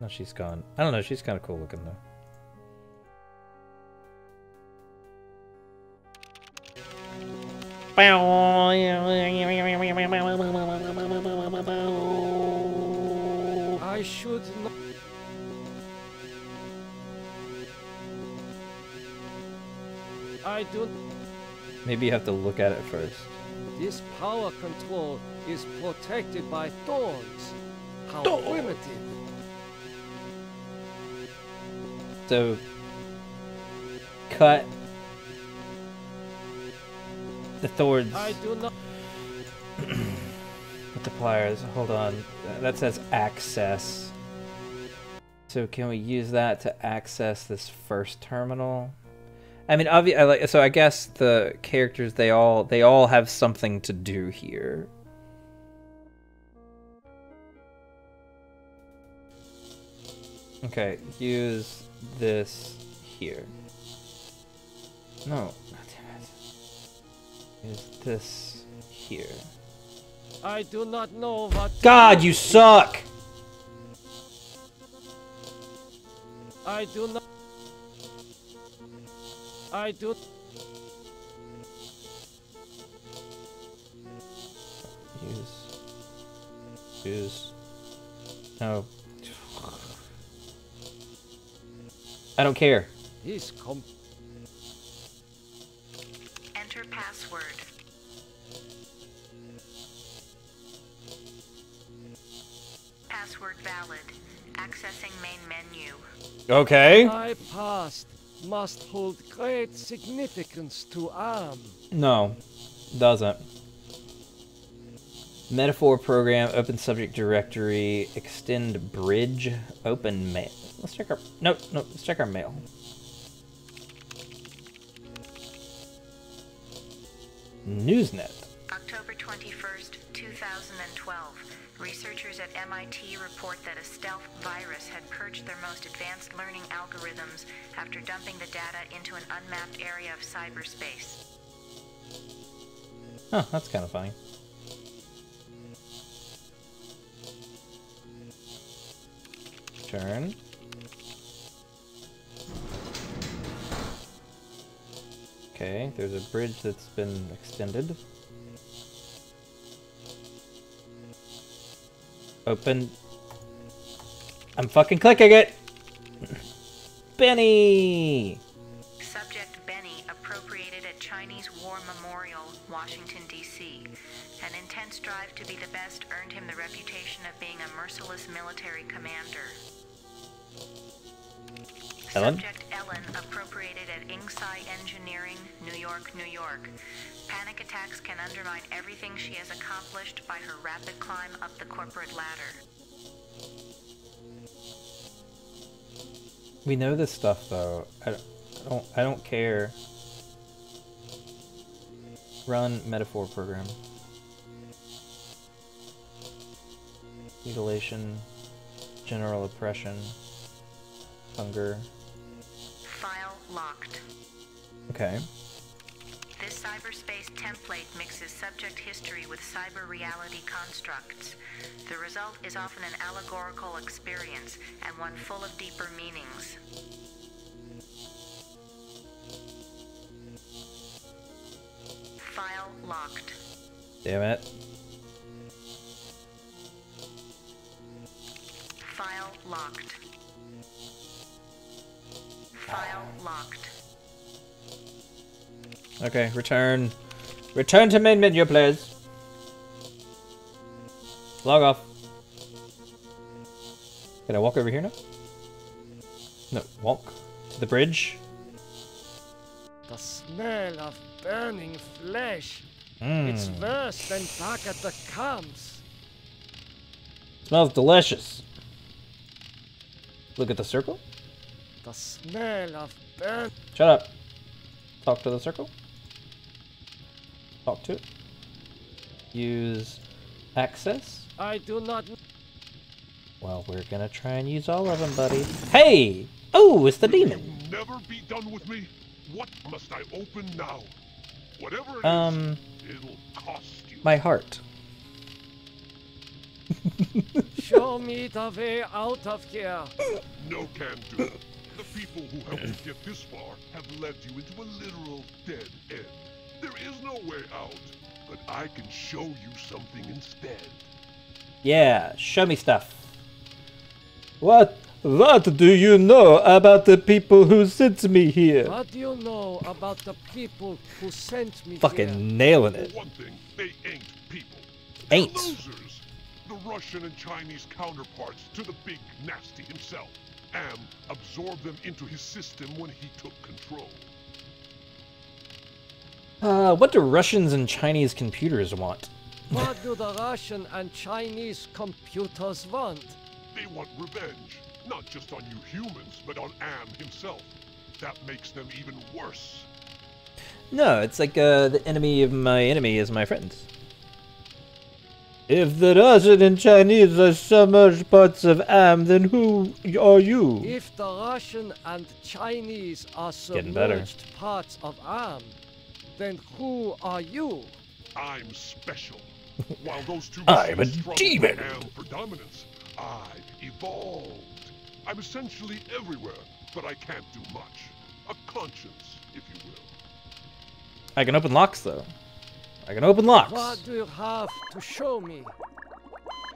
No, she's gone. I don't know. She's kind of cool looking though. I should I do. Maybe you have to look at it first. This power control is protected by thorns. How Thorns. primitive. So, cut the thorns I do not. with the pliers. Hold on. That says access. So can we use that to access this first terminal? I mean, obvi- I like so I guess the characters they all they all have something to do here. Okay, use this here. No, damn it. Use this here. I do not know what. God, you suck! I do not. I do. Use. Use. No. I don't care. This com. Enter password. Password valid. Accessing main menu. Okay. My past must hold great significance to Am. No, doesn't. Metaphor program, open subject directory, extend bridge, open mail. Let's check our no no. Let's check our mail. Newsnet. October 21st, 2012. Researchers at MIT report that a stealth virus had purged their most advanced learning algorithms after dumping the data into an unmapped area of cyberspace. Huh, that's kind of funny. Turn. Okay, there's a bridge that's been extended. Open. I'm fucking clicking it! Benny! Subject Benny appropriated a Chinese War Memorial, Washington, D.C. An intense drive to be the best earned him the reputation of being a merciless military commander. Ellen? Subject Ellen appropriated at Ingsai Engineering, New York, New York. Panic attacks can undermine everything she has accomplished by her rapid climb up the corporate ladder. We know this stuff though. I don't, I don't, I don't care. Run metaphor program. Mutilation, general oppression, hunger. Locked. Okay. This cyberspace template mixes subject history with cyber reality constructs. The result is often an allegorical experience and one full of deeper meanings. File locked. Damn it. File locked. File locked. Okay, return. Return to main menu, please. Log off. Can I walk over here now? No, walk to the bridge. The smell of burning flesh. It's Mm. worse than back at the camps. Smells delicious. Look at the circle. The smell of burn. Shut up. Talk to the circle. Talk to it. Use access. I do not. Well, we're gonna try and use all of them, buddy. Hey! Oh, it's the demon. Never be done with me. What must I open now? Whatever it Um, is, it'll cost you. my heart. Show me the way out of here. No can do. The people who helped you get this far have led you into a literal dead end. There is no way out, but I can show you something instead. Yeah, show me stuff. What? What do you know about the people who sent me here? What do you know about the people who sent me Fucking here? nailing it. For one thing, they ain't people. Ain't. Losers. The Russian and Chinese counterparts to the big nasty himself. Am absorbed them into his system when he took control. Uh, what do Russians and Chinese computers want? What do the Russian and Chinese computers want? They want revenge, not just on you humans, but on Am himself. That makes them even worse. No, it's like uh, the enemy of my enemy is my friend. If the Russian and Chinese are so much parts of Am, then who are you? If the Russian and Chinese are Getting better. submerged parts of Am, then who are you? I'm special. While those two I'm a demon. for Am for dominance, I evolved. I'm essentially everywhere, but I can't do much. A conscience, if you will. I can open locks though. I can open locks. What do you have to show me?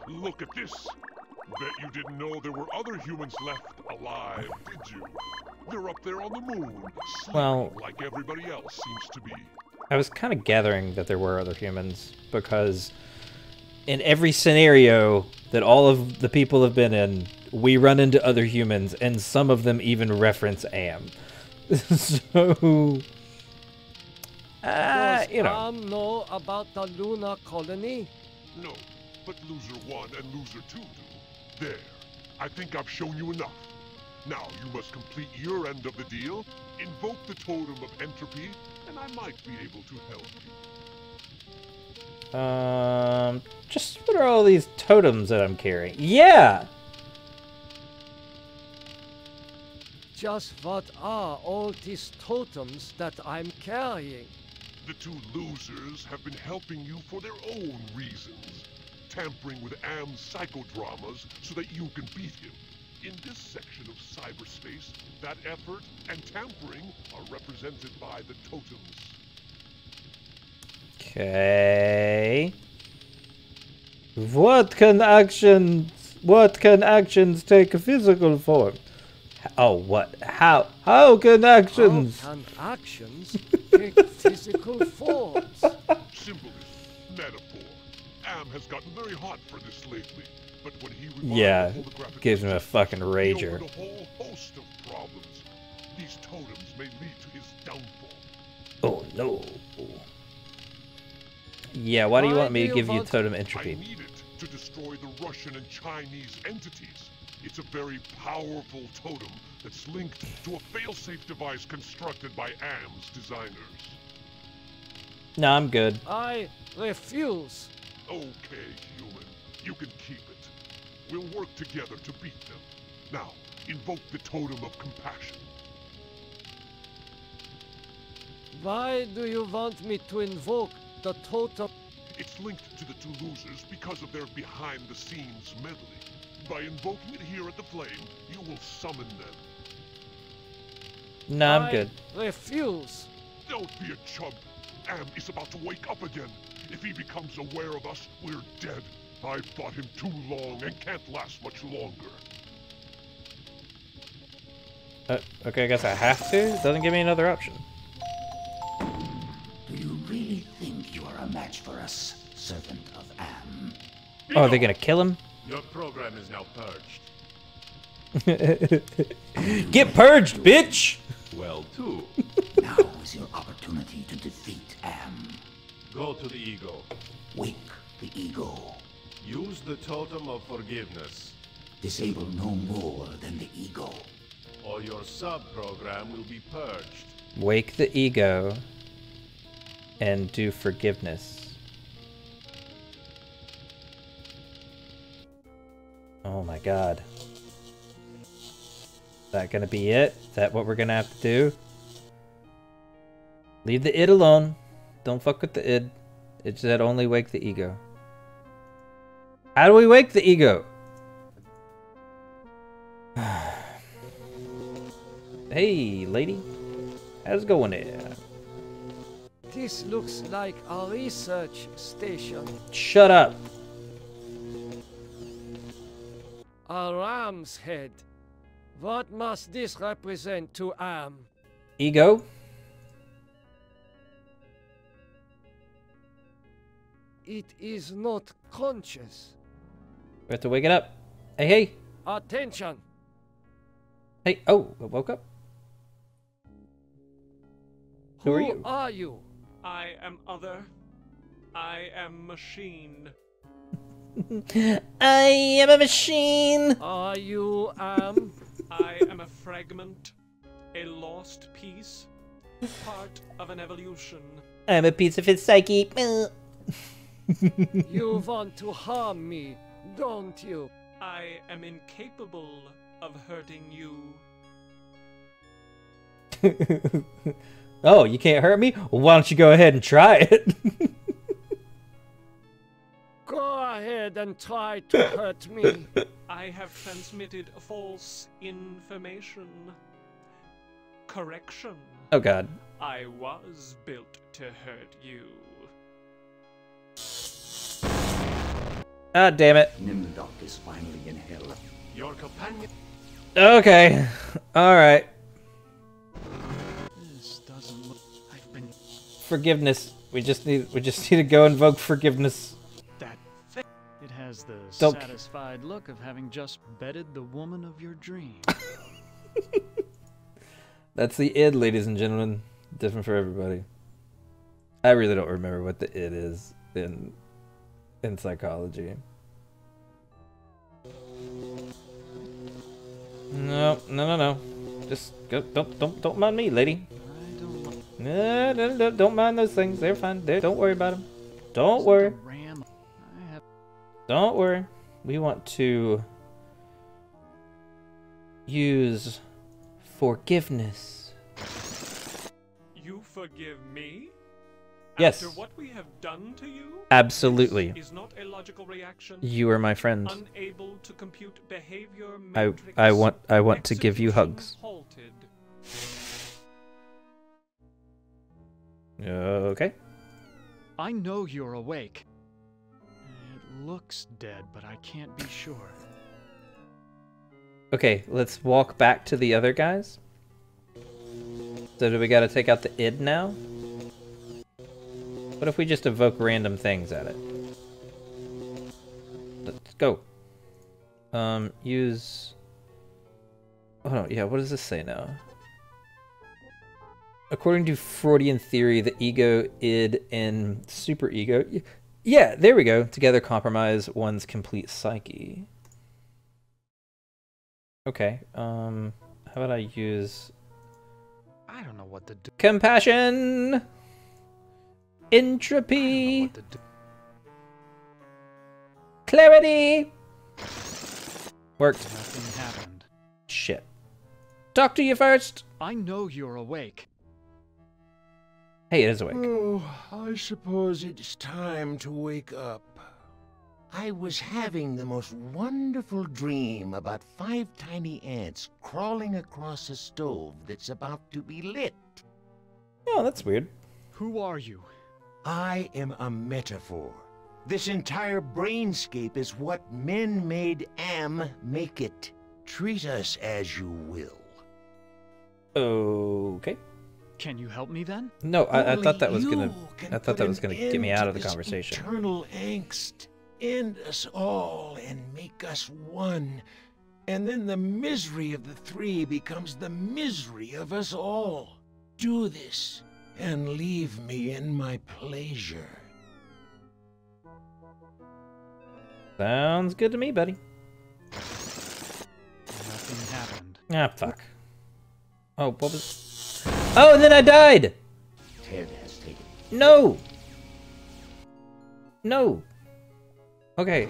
Look at this. Bet you didn't know there were other humans left alive, did you? They're up there on the moon, Well- like everybody else seems to be. I was kind of gathering that there were other humans because in every scenario that all of the people have been in, we run into other humans, and some of them even reference Am. so, uh, Does you know, Am know about the lunar colony? No, but loser one and loser two do. There. I think I've shown you enough. Now you must complete your end of the deal, invoke the totem of entropy, and I might be able to help you. um, just what are all these totems that I'm carrying? Yeah, Just what are all these totems that I'm carrying? The two losers have been helping you for their own reasons, tampering with Am's psychodramas so that you can beat him. In this section of cyberspace, that effort and tampering are represented by the totems. Okay. What can actions? What can actions take physical form? Oh, what? How? How can actions? How can actions take physical forms? Symbolism, metaphor. Am has gotten very hot for this lately, but when he revived Yeah, gives him a fucking rager. a whole host of problems. These totems may lead to his downfall. Oh no. Yeah, why do you want me to give you want- totem I entropy? need it to destroy the Russian and Chinese entities. It's a very powerful totem that's linked to a failsafe device constructed by AM's designers. No, I'm good. I refuse. Okay, human. You can keep it. We'll work together to beat them. Now, invoke the totem of compassion. Why do you want me to invoke the totem? It's linked to the two losers because of their behind-the-scenes meddling. By invoking it here at the Flame, you will summon them. No, I'm I good. Refuse. Don't be a chump. Am is about to wake up again. If he becomes aware of us, we're dead. I've fought him too long and can't last much longer. Uh, okay, I guess I have to. Doesn't give me another option. Match for us, servant of Am? Oh, are they gonna kill him? Your program is now purged. Get purged, bitch! Well, too. now is your opportunity to defeat Am. Go to the ego. Wake the ego. Use the totem of forgiveness, Disable no more than the ego. or your sub-program will be purged. Wake the ego and do forgiveness. Oh my god. Is that gonna be it? Is that what we're gonna have to do? Leave the id alone. Don't fuck with the id. It said only wake the ego. How do we wake the ego? hey, lady. How's it going there? This looks like a research station. Shut up. A ram's head. What must this represent to Am? Ego? It is not conscious. We have to wake it up. Hey, hey. Attention! Hey, oh, it woke up. Who are you? are you? I am other. I am machine. I am a machine. Are you Am? Um, I am a fragment, a lost piece, part of an evolution. I'm a piece of his psyche. you want to harm me, don't you? I am incapable of hurting you. Oh, you can't hurt me? Well, why don't you go ahead and try it? go ahead and try to hurt me. I have transmitted false information. Correction. Oh god. I was built to hurt you. Ah, damn it. Nimdok is finally in hell. Your companion. Okay. Alright. This Forgiveness. We just need. We just need to go invoke forgiveness. That. It has the Don't- satisfied look of having just bedded the woman of your dreams. That's the id, ladies and gentlemen. Different for everybody. I really don't remember what the id is in in psychology. No, no, no, no. Just go. Don't, don't, don't mind me, lady. No, no, no, don't mind those things. They're fine. They're, don't worry about them. Don't worry. Ram. I have. Don't worry. We want to use forgiveness. You forgive me? Yes. After what we have done to you? Absolutely. This is not a logical reaction. You are my friend. Unable to compute behavior I. I want I want to give you hugs. Halted. Okay. I know you're awake. It looks dead, but I can't be sure. Okay, let's walk back to the other guys. So do we gotta take out the id now? What if we just evoke random things at it? Let's go. Um, use... Oh no, yeah, what does this say now? According to Freudian theory, the ego, id, and superego... Yeah, there we go. Together compromise one's complete psyche. Okay, um, how about I use I don't know what to do. compassion, entropy, clarity. Worked. Nothing happened. Shit. Talk to you first. I know you're awake. Hey, it is awake. Oh, I suppose it's time to wake up. I was having the most wonderful dream about five tiny ants crawling across a stove that's about to be lit. Oh, that's weird. Who are you? I am a metaphor. This entire brainscape is what men made Am make it. Treat us as you will. Okay. Can you help me then? No, I, I thought that was gonna. I thought that was gonna get me out of the conversation. Eternal angst. End us all and make us one. And then the misery of the three becomes the misery of us all. Do this and leave me in my pleasure. Sounds good to me, buddy. Nothing happened. Ah, fuck. Oh, what was? Oh, and then I died. Ted has taken No. No. Okay.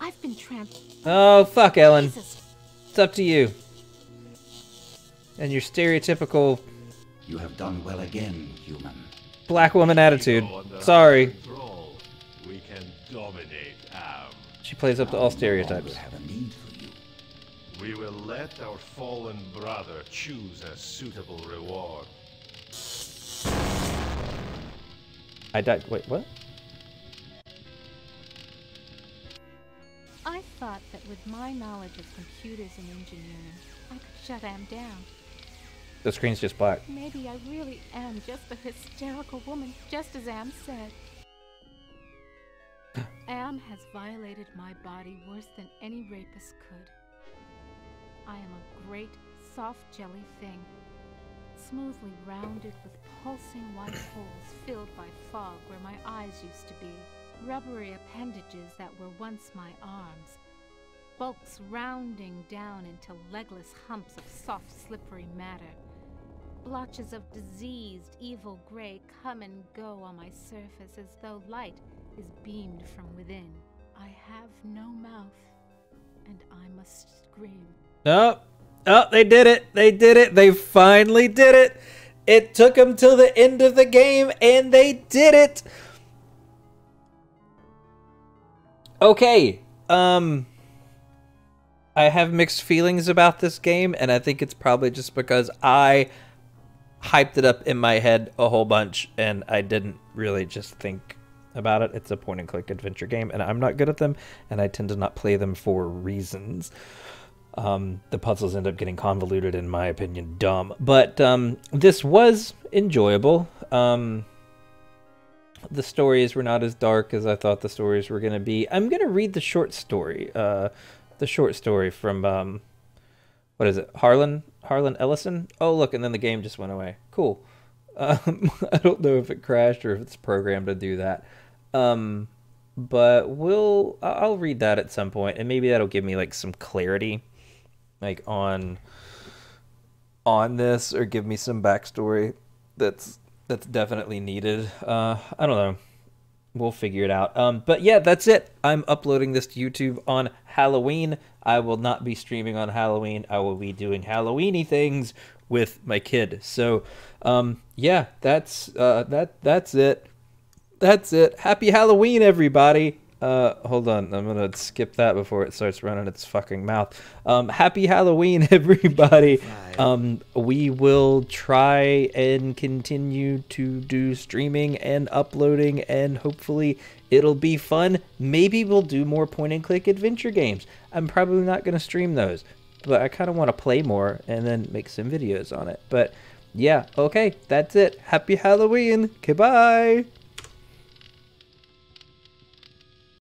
I've been tramped Oh, fuck, Ellen. It's up to you. And your stereotypical... You have done well again, human. Black woman attitude. Sorry. We can dominate Am. She plays up to all stereotypes. We will let our fallen brother choose a suitable reward. I died. Wait, what? I thought that with my knowledge of computers and engineering, I could shut Am down. The screen's just black. Maybe I really am just a hysterical woman, just as Am said. Am has violated my body worse than any rapist could. I am a great, soft jelly thing, smoothly rounded with pulsing white holes filled by fog where my eyes used to be, rubbery appendages that were once my arms, bulks rounding down into legless humps of soft, slippery matter. Blotches of diseased, evil gray come and go on my surface as though light is beamed from within. I have no mouth, and I must scream. Oh, oh, they did it. They did it. They finally did it. It took them till the end of the game, and they did it. Okay. Um, I have mixed feelings about this game, and I think it's probably just because I hyped it up in my head a whole bunch, and I didn't really just think about it. It's a point and click adventure game, and I'm not good at them, and I tend to not play them for reasons. Um, the puzzles end up getting convoluted, in my opinion, dumb. But um, this was enjoyable. Um, the stories were not as dark as I thought the stories were going to be. I'm going to read the short story. Uh, the short story from um, what is it? Harlan Harlan Ellison. Oh, look, and then the game just went away. Cool. Um, I don't know if it crashed or if it's programmed to do that. Um, but we'll I'll read that at some point, and maybe that'll give me like some clarity, like on on this, or give me some backstory that's that's definitely needed. Uh, I don't know. We'll figure it out. Um, but yeah, that's it. I'm uploading this to YouTube on Halloween. I will not be streaming on Halloween. I will be doing Halloweeny things with my kid. So, um, yeah, that's uh, that that's it. That's it. Happy Halloween, everybody. Uh, hold on. I'm gonna skip that before it starts running its fucking mouth. Um, happy Halloween, everybody. Um, we will try and continue to do streaming and uploading, and hopefully it'll be fun. Maybe we'll do more point and click adventure games. I'm probably not gonna stream those, but I kind of want to play more and then make some videos on it. But yeah, okay, that's it. Happy Halloween. Goodbye.